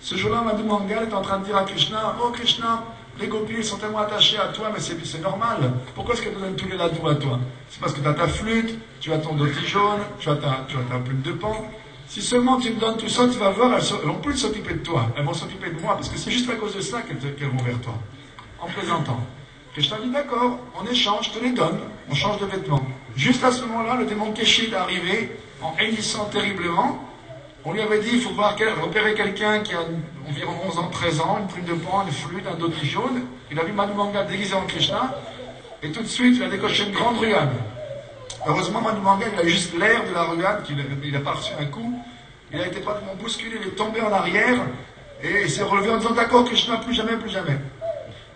Ce jour-là, Madhu Mangal est en train de dire à Krishna, oh Krishna, les gopis sont tellement attachés à toi, mais c'est normal. Pourquoi est-ce qu'elles te donnent tous les ladous à toi? C'est parce que tu as ta flûte, tu as ton dhoti jaune, tu as ta, tu as ta plume de pan. Si seulement tu me donnes tout ça, tu vas voir, elles ne vont plus s'occuper de toi, elles vont s'occuper de moi, parce que c'est juste à cause de ça qu'elles vont vers toi. En plaisantant. Krishna dit d'accord, on échange, je te les donne, on change de vêtements. Juste à ce moment-là, le démon Keshid est arrivé en hennissant terriblement. On lui avait dit, il faut repérer quelqu'un qui a environ 11 ans, 13 ans, une plume de pan, une flûte, un dhoti jaune. Il a vu Manu Manga déguisé en Krishna, et tout de suite, il a décoché une grande ruade. Heureusement, Manu Manga, il a juste l'air de la a- il n'a pas reçu un coup. Il a été pratiquement bousculé, il est tombé en arrière, et il s'est relevé en disant, d'accord, Krishna, plus jamais, plus jamais.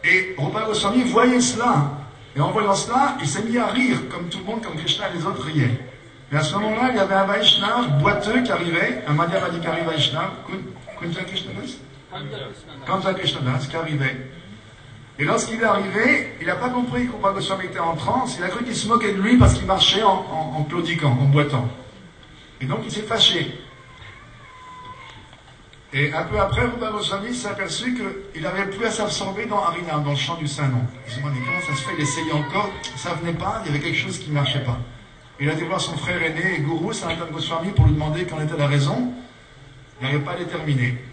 Et Rupa Goswami voyait cela. Et en voyant cela, il s'est mis à rire, comme tout le monde, comme Krishna et les autres riaient. Mais à ce moment-là, il y avait un Vaishnav boiteux qui arrivait, un Madhyavadikari Vaishnav, Kun- Kunja Krishnadas Kanta Krishnadas, qui arrivait. Et lorsqu'il est arrivé, il n'a pas compris que Goswami était en transe, il a cru qu'il se moquait de lui parce qu'il marchait en, en, en claudiquant, en boitant. Et donc il s'est fâché. Et un peu après, Rupa Goswami s'est aperçu qu'il n'avait plus à s'absorber dans Harinam, dans le chant du Saint-Nom. Il s'est demandé comment ça se fait, il essayait encore, ça venait pas, il y avait quelque chose qui ne marchait pas. Il a été voir son frère aîné et gourou, Sanatan Goswami, pour lui demander quelle était la raison. Il n'arrivait pas à déterminer.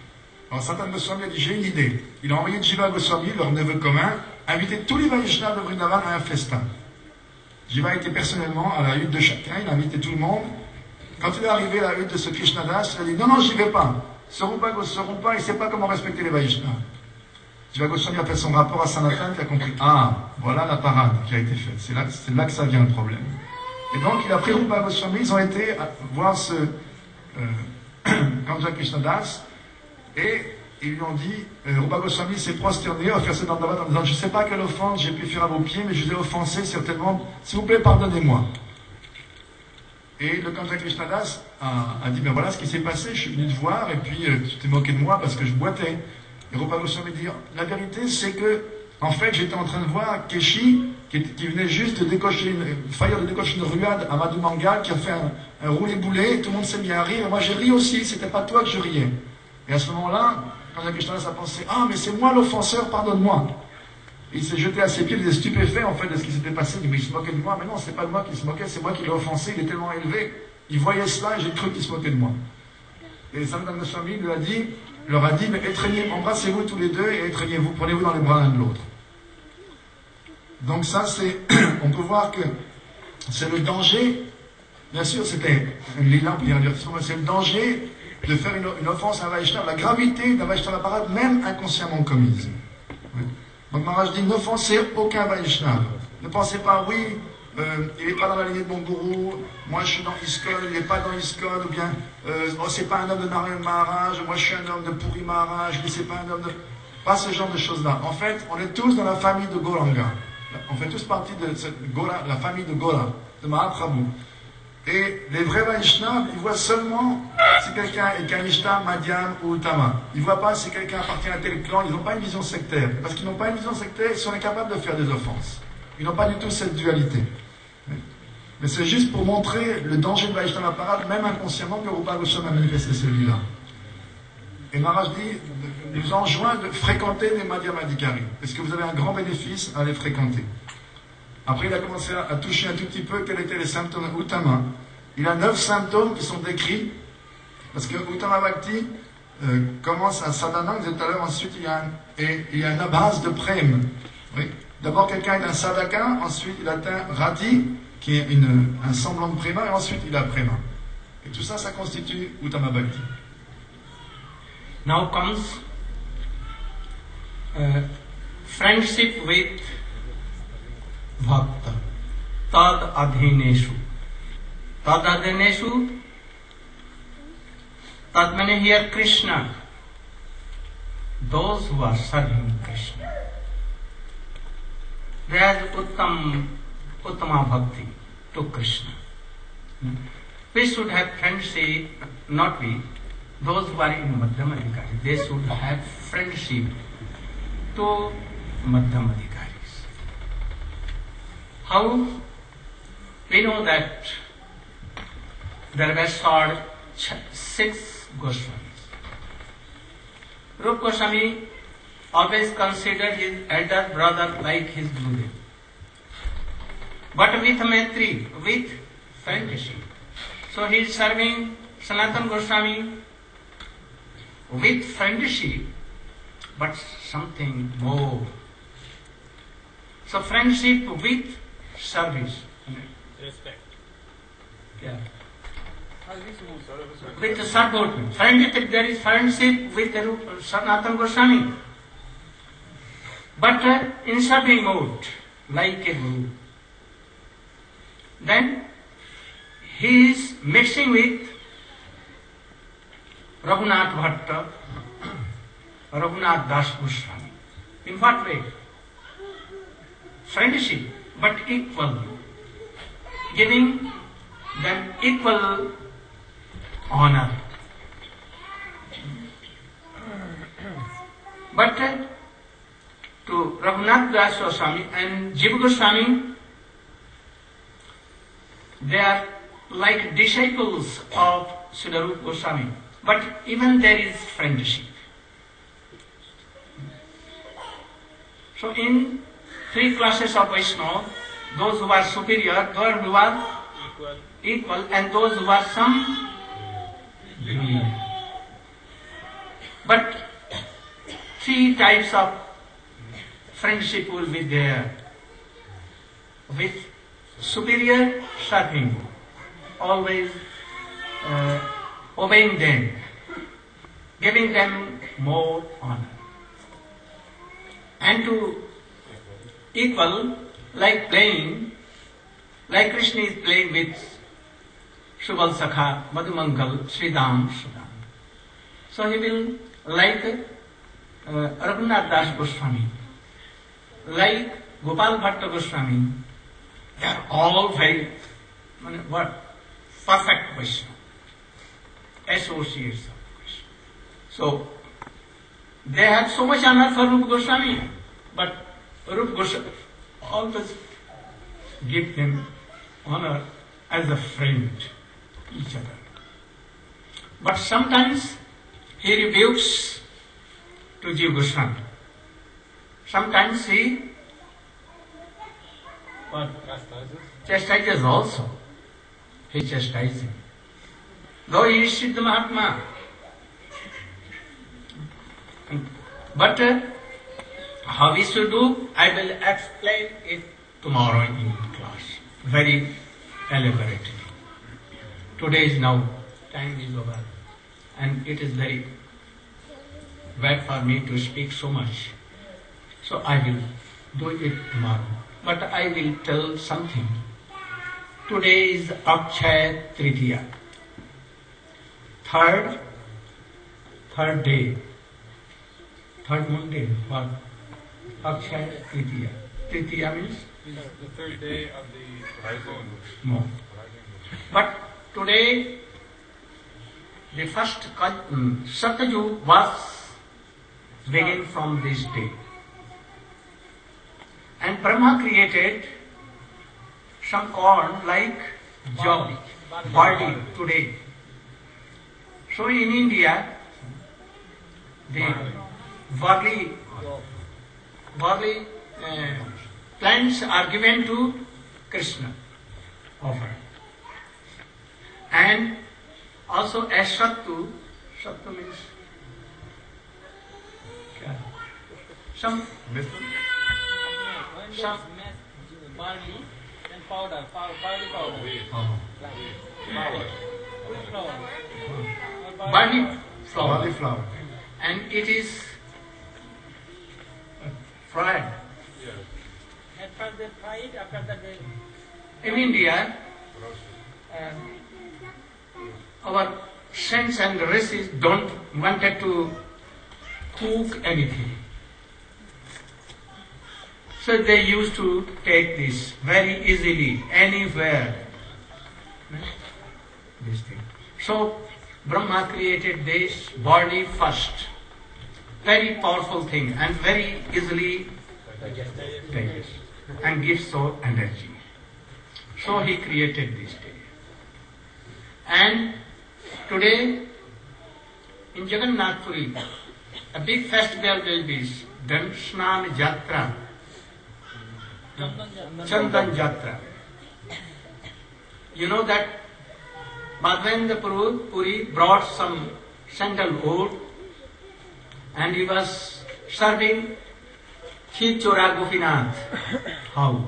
Alors Sanatan Goswami a dit J'ai une idée. Il a envoyé Jiva Goswami, leur neveu commun, inviter tous les Vaishnavas de Vrindavan à un festin. Jiva était personnellement à la hutte de chacun, il a invité tout le monde. Quand il est arrivé à la hutte de ce Krishnadas, il a dit Non, non, j'y vais pas. Ce Rupa ce Rupa, il ne sait pas comment respecter les Vaishnavas. Jiva Goswami a fait son rapport à Sanatan, qui a compris Ah, voilà la parade qui a été faite. C'est là, c'est là que ça vient le problème. Et donc, il a pris Rupa Goswami, ils ont été voir ce euh, Krishnadas, et ils lui ont dit, euh, Rupa Goswami s'est prosterné, fait ce dandavat en disant, je ne sais pas quelle offense j'ai pu faire à vos pieds, mais je vous ai offensé certainement, s'il vous plaît, pardonnez-moi. Et le Kanja Krishnadas a, a dit, ben voilà ce qui s'est passé, je suis venu te voir, et puis euh, tu t'es moqué de moi parce que je boitais. Et Rupa Goswami dit, la vérité c'est que, en fait, j'étais en train de voir Keshi, qui, qui venait juste de décocher une, faillir de décocher une ruade à Madhu Mangal, qui a fait un, un roulé-boulé, tout le monde s'est mis à rire, et moi j'ai ri aussi, c'était pas toi que je riais. Et à ce moment-là, quand la Krishna a pensé, ah, mais c'est moi l'offenseur, pardonne-moi. Il s'est jeté à ses pieds, il était stupéfait en fait de ce qui s'était passé. Il dit, il se moquait de moi. Mais non, c'est pas de moi qui se moquait, c'est moi qui l'ai offensé. Il est tellement élevé. Il voyait cela et j'ai cru qu'il se moquait de moi. Et Sanatan Goswami lui a dit, leur a dit, mais étreignez, embrassez-vous tous les deux et étreignez-vous, prenez-vous dans les bras l'un de l'autre. Donc ça, c'est, on peut voir que c'est le danger. Bien sûr, c'était une lila, on peut dire un divertissement, mais c'est le danger de faire une, offense à un Vaishnava, la gravité d'un Vaishnava parade, même inconsciemment commise. Donc Maharaj dit, n'offensez aucun Vaishnava. Ne pensez pas, oui, euh, il n'est pas dans la lignée de mon gourou, moi je suis dans Iskon, il n'est pas dans Iskon, ou bien, euh, oh, c'est pas un homme de Maharaj, moi je suis un homme de Puri Maharaj, lui c'est pas un homme de... Pas ce genre de choses-là. En fait, on est tous dans la famille de Goranga. On fait tous partie de la famille de Gora, de Mahaprabhu. Et les vrais Vaishnavas, ils voient seulement si quelqu'un est Kanishta, Madhyam ou Uttama. Ils ne voient pas si quelqu'un appartient à tel clan, ils n'ont pas une vision sectaire. Parce qu'ils n'ont pas une vision sectaire, ils sont incapables de faire des offenses. Ils n'ont pas du tout cette dualité. Mais c'est juste pour montrer le danger de Vaishnava parade, même inconsciemment, que Rupa Goswami a manifesté celui-là. Et Maharaj dit, il vous enjoint de fréquenter les Madhyamadikari, parce que vous avez un grand bénéfice à les fréquenter? Après, il a commencé à, toucher un tout petit peu quels étaient les symptômes Uttama. Il a neuf symptômes qui sont décrits, parce que Uttama Bhakti euh, commence à sadhana, vous tout à l'heure, ensuite il y a un, et, un de prem. Oui. D'abord, quelqu'un est un sadhaka, ensuite il atteint rati, qui est une, un semblant de prema, et ensuite il a prema. Et tout ça, ça constitue Uttama Bhakti. Now comes uh, friendship with Bhakta. Tad adhineshu. Tad adhineshu. Tad means here Krishna. Those who are serving Krishna. There is Uttam, Uttama Bhakti to Krishna. We should have friendship, not we, those who are in Madhyamadikari, they should have friendship to Madhyam Adhikaris. How we know that there were stored six Goswamis. Rup Goswami always considered his elder brother like his Gurudev. But with Maitri, with friendship. So he is serving Sanatan Goswami with friendship, but something more. So friendship with service. Respect. Yeah. With the subordinate. Friendship, there is friendship with the Ru- Sanatan Goswami. But uh, in serving mode, like a guru. Then he is mixing with Raghunath Bhatta, Raghunath Das Goswami. In fact they friendship but equal giving than equal honour but to Raghunath Das Goswami and Jiva Goswami they are like disciples of सुडरूप Goswami But even there is friendship. So in three classes of Vaishnava, those who are superior, those who are Equal. equal, and those who are some. But three types of friendship will be there. With superior serving, always uh, obeying them, giving them more honor. And to equal, like playing, like Krishna is playing with Subal Sakha, Madhumangal, Sridham, Sudam. So he will, like uh, Raghunath Das Goswami, like Gopal Bhatta Goswami, they are all very, what? Perfect Vaishnava. Associates of Krishna. So, they have so much honor for Rupa Goswami, but Rupa Goswami always give them honor as a friend, each other. But sometimes he rebukes to Jiva Goswami. Sometimes he what, chastises also. He chastises him. Though he is Siddha Mahatma. But uh, how we should do, I will explain it tomorrow in class. Very elaborately. Today is now, time is over. And it is very bad for me to speak so much. So I will do it tomorrow. But I will tell something. Today is Akshaya Tritiya. Third, third day. Third Monday, what? Akshaya Tritiya. Tritiya means The third day of the rising. no. But today, the first mm, Satyajug was begin from this day. And Brahma created some corn like job, barley today. So in India, the barley, barley uh, plants are given to Krishna, offered. And also as Sattu, Sattu means some Some- barley, then powder, barley powder. oh, Wheat flour. Or barley flour. flour. Barley flour. and it is uh, fried. At first they fry it, after that they In India, uh, our saints and rishis don't wanted to cook anything. So they used to take this very easily, anywhere. This thing. So Brahma created this body first. very powerful thing and very easily and gives so energy. So he created this day. And today in Jagannath Puri, a big festival will be Dansnan Jatra, Chandan Jatra. You know that Madhavendra Puri brought some sandalwood and he was serving Khirchora Gopinath. How?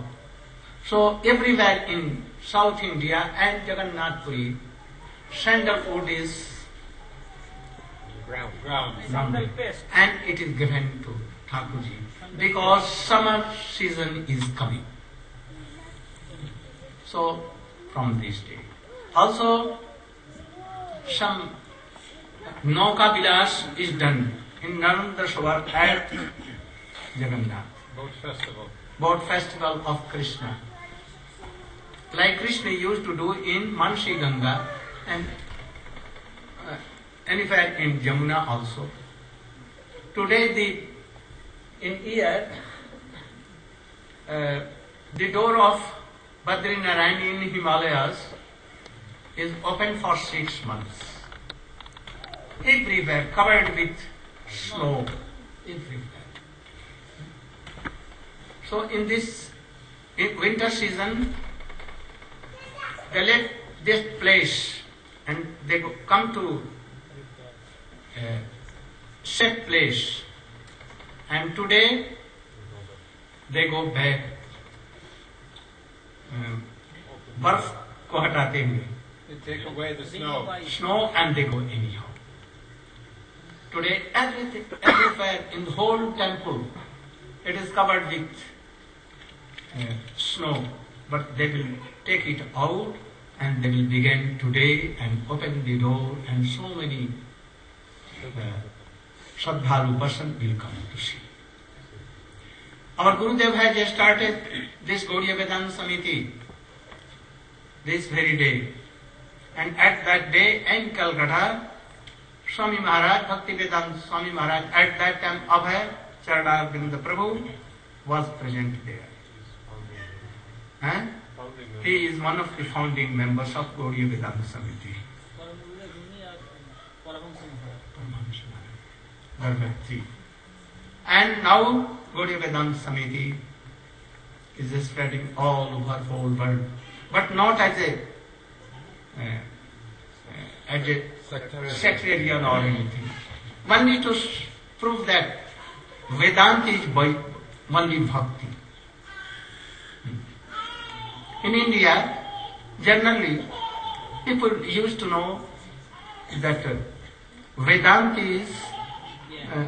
So everywhere in South India and Jagannath Puri, sandalwood is Ground. Ground. Sandal paste. and it is given to Thakurji because summer season is coming. So from this day. Also some Nauka Vilas is done in Narendra Savar at Jagannath. Boat festival. boat festival of Krishna. Like Krishna used to do in Mansi Ganga and uh, anywhere in Jamuna also. Today the in year uh, the door of Badrinarayan in Himalayas is open for six months. Everywhere covered with snow. Everywhere. So in this in winter season, they let this place and they go, come to a set place. And today they go back. um, बर्फ को हटाते हुए they take away the snow. snow and they go anyhow. Today, everything, everywhere in the whole temple, it is covered with uh, snow, but they will take it out and they will begin today and open the door and so many uh, Shraddhalu person will come to see. Our Gurudev has started this Gaudiya Vedanta Samiti this very day. And at that day in Calcutta, Swami Maharaj, Bhaktivedanta Swami Maharaj, at that time Abhay Charanarvind Prabhu was present there. Huh? He is one of the founding members of Gaudiya Vedanta Samiti. And now Gaudiya Vedanta Samiti is spreading all over the whole world, but not as a as a Sectarian. or anything. Only to prove that Vedanta is by only bhakti. In India, generally, people used to know that uh, Vedanta is uh,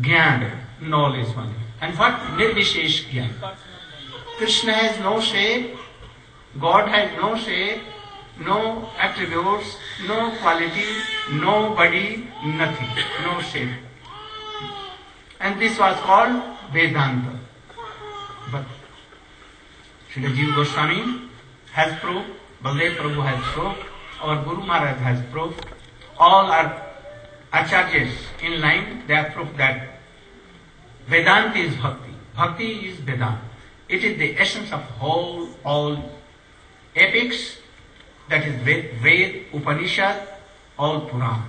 Gyan, knowledge only. And what Nirvishesh Gyan? Krishna has no shape, God has no shape, no attributes, no quality, no body, nothing, no shape. And this was called Vedanta. But Jiva Goswami has proved, Baldev Prabhu has proved, our Guru Maharaj has proved, all our acharyas in line, they have proved that Vedanta is Bhakti. Bhakti is Vedanta. It is the essence of whole, all epics, that is Ved, Upanishad, all Puran.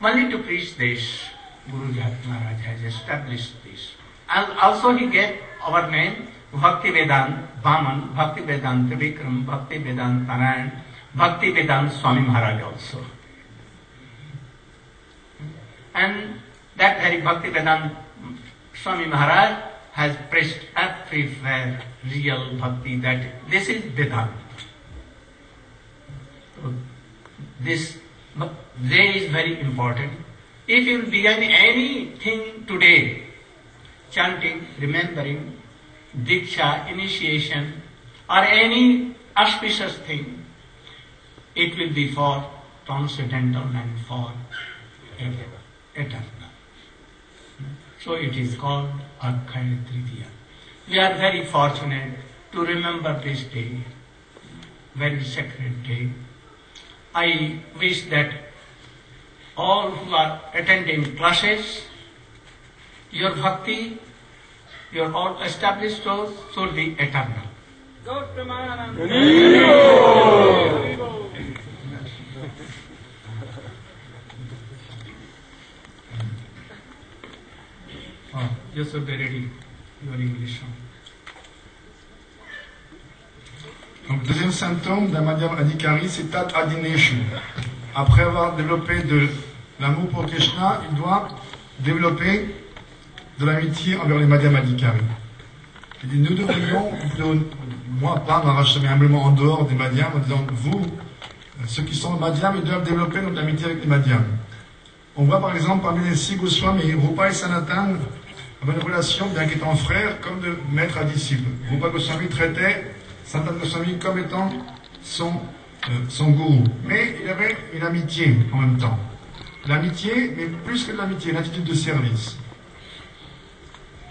Only to preach this, Guru Maharaj has established this. And also he gave our name, Bhakti Vedant Vaman, Bhakti Vedant Vikram, Bhakti Vedant Narayan, Bhakti Vedant Swami Maharaj also. And that very Bhakti Vedant Swami Maharaj has preached everywhere real bhakti that this is Vedanta. This day is very important. If you begin anything today, chanting, remembering, diksha, initiation, or any auspicious thing, it will be for transcendental and for eternal. So it is called Akshaya Tritiya. We are very fortunate to remember this day, very sacred day. I wish that all who are attending classes, your bhakti, your all established souls should be eternal. Go Premanand. Oh, you should be ready your English song. Donc, deuxième symptôme d'un Madhyam Adhikari, c'est Tat Adineshu. Après avoir développé de l'amour pour Krishna, il doit développer de l'amitié envers les Madhyam Adhikari. Il dit, nous devrions, moi pas, m'arracher humblement en dehors des Madhyam, en disant, vous, euh, ceux qui sont Madhyam, ils doivent développer notre amitié avec les Madhyam. On voit par exemple parmi les six Goswami, Rupa et Sanatan avaient une relation, bien qu'étant frères, comme de maître à disciple. Rupa Goswami traitait Sanatan Goswami comme étant son, euh, son gourou. Mais il avait une amitié en même temps. L'amitié, mais plus que l'amitié, une attitude de service.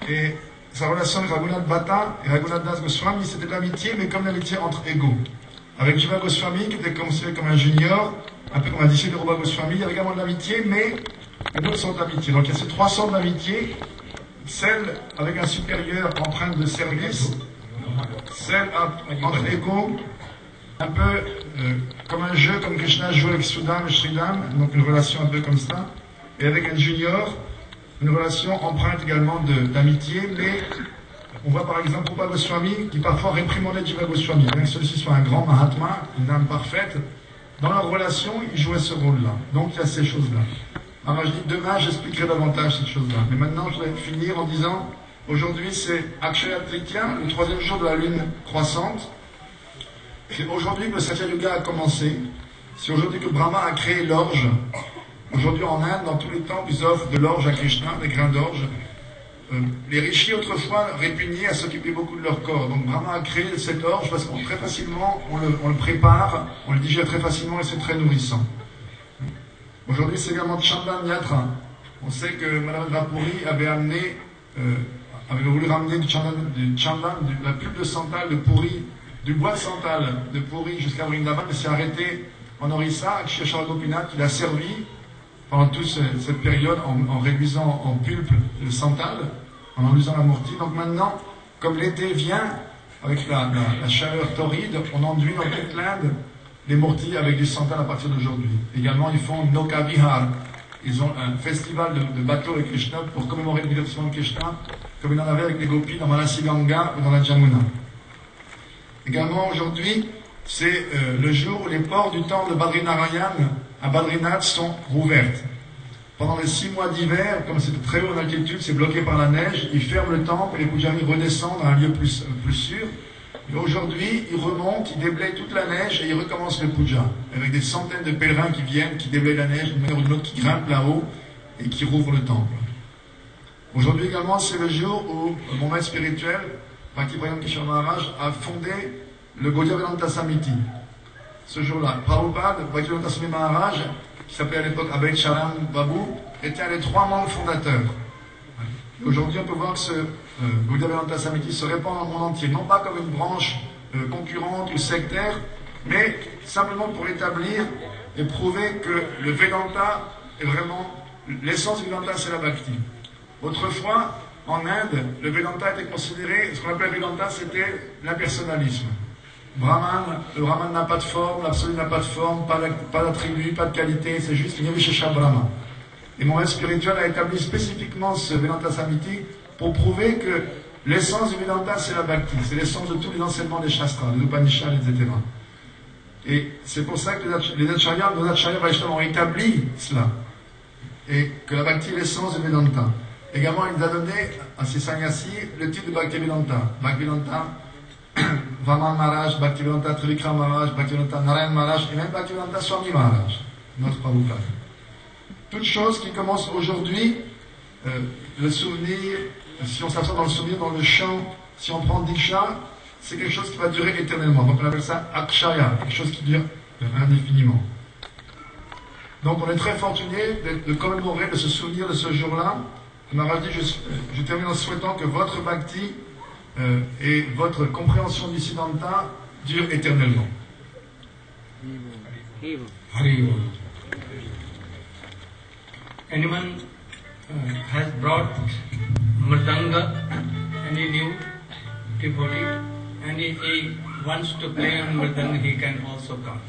Et sa relation avec Raghunath Bhatta et Raghunath Das Goswami, c'était l'amitié, mais comme l'amitié entre égaux. Avec Jiva Goswami, qui était considéré comme un junior, un peu comme un disciple de Rupa Goswami, il y avait également de l'amitié, mais une autre sorte d'amitié. Donc il y a ces trois sortes d'amitié, celle avec un supérieur empreinte de service, celle en- entre égaux, un peu euh, comme un jeu, comme Krishna joue avec Sudam et Sridham, donc une relation un peu comme ça, et avec un junior, une relation empreinte également d'amitié, mais on voit par exemple Rupa Goswami qui parfois réprimandait Jiva Goswami, bien que celui-ci soit un grand Mahatma, une âme parfaite, dans leur relation, il jouait ce rôle-là. Donc il y a ces choses-là. Alors je dis, demain j'expliquerai davantage cette chose-là. Mais maintenant je vais finir en disant, aujourd'hui c'est Akshaya Tritiya, le troisième jour de la lune croissante. C'est aujourd'hui que le Satya Yuga a commencé. C'est aujourd'hui que Brahma a créé l'orge. Aujourd'hui en Inde, dans tous les temples, ils offrent de l'orge à Krishna, des grains d'orge. Euh, les rishis autrefois répugnaient à s'occuper beaucoup de leur corps. Donc Brahma a créé cette orge parce qu'on très facilement, on le, on le prépare, on le digère très facilement et c'est très nourrissant. Aujourd'hui c'est également Chandan Yatra. On sait que Madame Drapuri avait amené, euh, avait voulu ramener du Chandan, du Chandan, du- la pulpe de santal de Puri, du bois de santal de Puri jusqu'à Vrindavan, mais s'est arrêté en Orissa, à Ksheshwar Gopinath, qui l'a servi pendant toute ce- cette période en, réduisant en pulpe le santal, en enduisant la myrtille. Donc maintenant, comme l'été vient, avec la, chaleur torride, on enduit dans toute l'Inde les myrtilles avec du santal à partir d'aujourd'hui. Également, ils font Noka Vihar. Ils ont un festival de, bateaux avec Krishna pour commémorer le divertissement de Krishna, comme il en avait avec les gopis dans Manasi Ganga ou dans la Jamuna. Également aujourd'hui, c'est euh, le jour où les ports du temple de Badrinarayan à Badrinath sont rouvertes. Pendant les six mois d'hiver, comme c'est très haut en altitude, c'est bloqué par la neige, ils ferment le temple et les pujaris redescendent à un lieu plus, euh, plus sûr. Et aujourd'hui, ils remontent, ils déblayent toute la neige et ils recommencent le puja. Avec des centaines de pèlerins qui viennent, qui déblayent la neige d'une manière ou d'une autre, qui grimpent là-haut et qui rouvrent le temple. Aujourd'hui également, c'est le jour où mon maître spirituel, Bhaktivedanta Kishore Maharaj, a fondé le Gaudiya Vedanta Samiti. Ce jour-là, Prabhupada, Bhaktivedanta Swami Maharaj, qui s'appelait à l'époque Abhay Charan Babu, était un des trois membres fondateurs. Aujourd'hui, on peut voir que ce euh, Gaudiya Vedanta Samiti se répand dans le monde entier, non pas comme une branche euh, concurrente ou sectaire, mais simplement pour établir et prouver que le Vedanta est vraiment, l'essence du Vedanta, c'est la Bhakti. Autrefois, en Inde, le Vedanta était considéré, ce qu'on appelait Vedanta, c'était l'impersonnalisme. Brahman, le Brahman n'a pas de forme, l'absolu n'a pas de forme, pas d'attribut, pas de qualité, c'est juste Nirvishesha Brahma. Et mon maître spirituel a établi spécifiquement ce Vedanta Samiti pour prouver que l'essence du Vedanta, c'est la Bhakti, c'est l'essence de tous les enseignements des Shastras, des Upanishads, etc. Et c'est pour ça que les ach- les Acharyas, nos Acharyas ont établi cela. Et que la Bhakti est l'essence du Vedanta. Également, il nous a donné à ces sannyasis le titre de Bhakti Vedanta. Bhakti Vedanta, Vaman Maharaj, Bhakti Vedanta Trivikram Maharaj, Bhakti Vedanta Narayan Maharaj, et même Bhakti Vedanta Swami Maharaj, notre Prabhupada. Toutes choses qui commencent aujourd'hui, euh, le souvenir, si on s'assoit dans le souvenir, dans le chant, si on prend Diksha, c'est quelque chose qui va durer éternellement. Donc on appelle ça Akshaya, quelque chose qui dure indéfiniment. Donc on est très fortuné de, de commémorer, de se souvenir de ce jour-là. Maharaj dit, je, je termine en souhaitant que votre bhakti euh, et votre compréhension du Siddhanta durent éternellement. Anyone uh, has brought mridanga, any new devotee, and if he wants to play on mridanga, he can also come.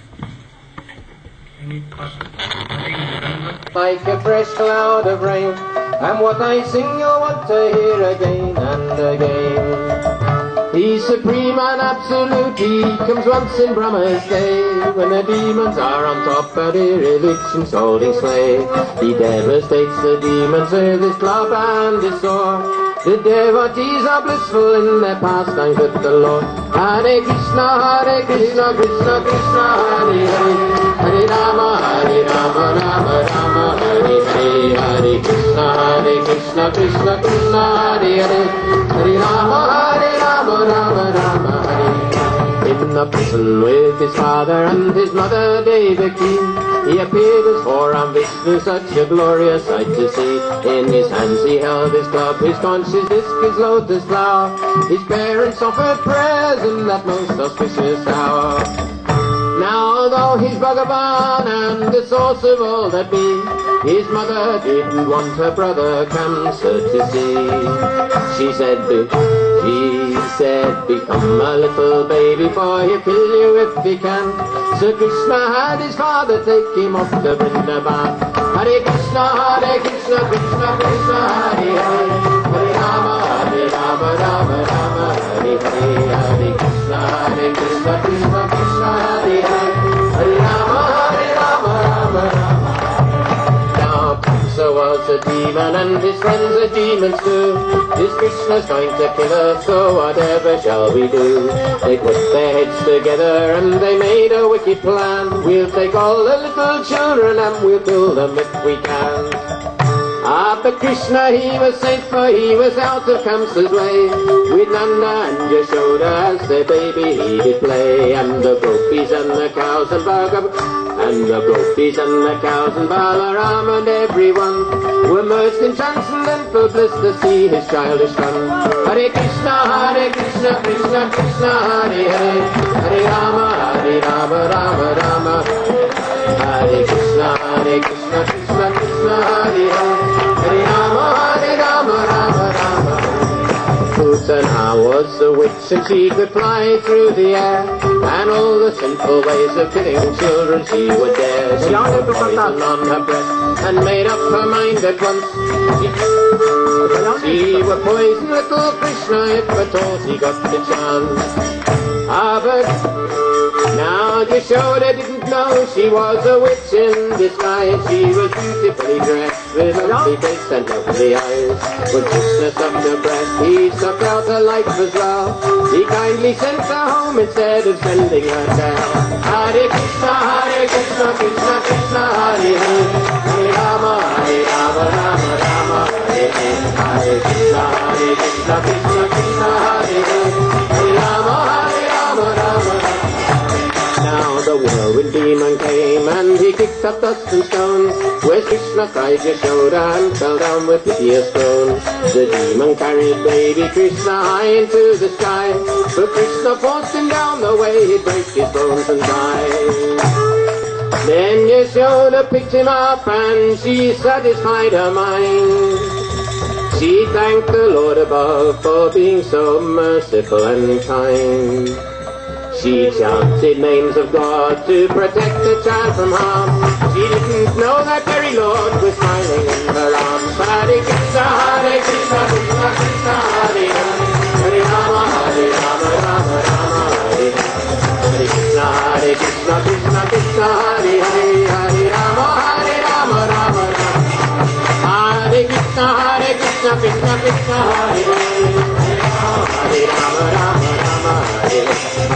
Like a fresh cloud of rain. And what I sing you'll want to hear again and again. He's supreme and absolute, he comes once in Brahma's day, when the demons are on top at Irilichen's holding sway. He devastates the demons with his club and his sword. The devotees are blissful in their pastimes with the Lord. Hare Krishna, Hare Krishna, Krishna Krishna, Hare Hare. Hare Rama, Hare Rama, Rama Rama, Krishna, Hare Krishna, Krishna Krishna, Hare Hare. Hare Rama, Hare Rama, Rama Rama, Hare in the prison with his father and his mother Devaki. He appeared as forearm Vishnu, such a glorious sight to see. In his hands he held his club, his conch, his disc, his lotus flower. His parents offered prayers in that most auspicious hour. Now although he's Bhagavan and the source of all that be, his mother didn't want her brother Kamsa to see. She said, "Be- she said, become a little baby for he'll kill you if he can. So Krishna had his father take him off to Vrindavan. Hare Krishna, Hare Krishna, Krishna Krishna, demon and his friends are demons too. This Krishna's going to kill us, so whatever shall we do? They put their heads together and they made a wicked plan. We'll take all the little children and we'll kill them if we can. Ah, but Krishna, he was safe for he was out of Kamsa's way. With Nanda and Yashoda as their baby he did play. And the gopis and the cows and Bhagav, and the gopis and the cows and Balaram and everyone were immersed in transcendental bliss to see his childish fun. Hare Krishna, Hare Krishna, Krishna Krishna, Hare Hare, Hare Rama, Hare Rama, Rama Rama. Hare Krishna, Hare Krishna, Krishna Krishna, Hare Hare, Hare Rama, Hare was a witch and she could fly through the air, and all the sinful ways of killing children she would dare. She put poison on her breast and made up her mind at once. She, she would poison little Krishna if at all she got the chance. Ah, but now Yashoda didn't know she was a witch in disguise. She was beautifully dressed with a lovely face and lovely eyes. When Krishna sucked her breast, he sucked out her life as well. He kindly sent her home instead of sending her down. Hare Krishna, Hare Krishna, Krishna Krishna, Hare Hare. Hare Rama, Hare Rama, Rama Rama, Hare Hare. Hare Krishna, Hare Krishna, Krishna Krishna, Hare Hare. Hare Rama, Hare demon came and he kicked up dust and stones. Where Krishna cried Yashoda and fell down with piteous groans. The demon carried baby Krishna high into the sky. But Krishna forced him down the way he'd break his bones and die. Then Yashoda picked him up and she satisfied her mind. She thanked the Lord above for being so merciful and kind. She chanted names of God to protect the child from harm. She didn't know that very Lord was smiling in her arms. Hare Krishna, Hare Krishna, Krishna Krishna, Hare Hare. Hare Rama, Hare Rama, Rama Rama, Hare Hare. Krishna, Hare Krishna, Krishna Krishna, Hare Hare. Hare Rama, Hare Rama, Rama Rama. Hare Krishna, Hare Krishna, Krishna Krishna, Hare Hare. Hare Rama, Rama Rama, Hare. Hare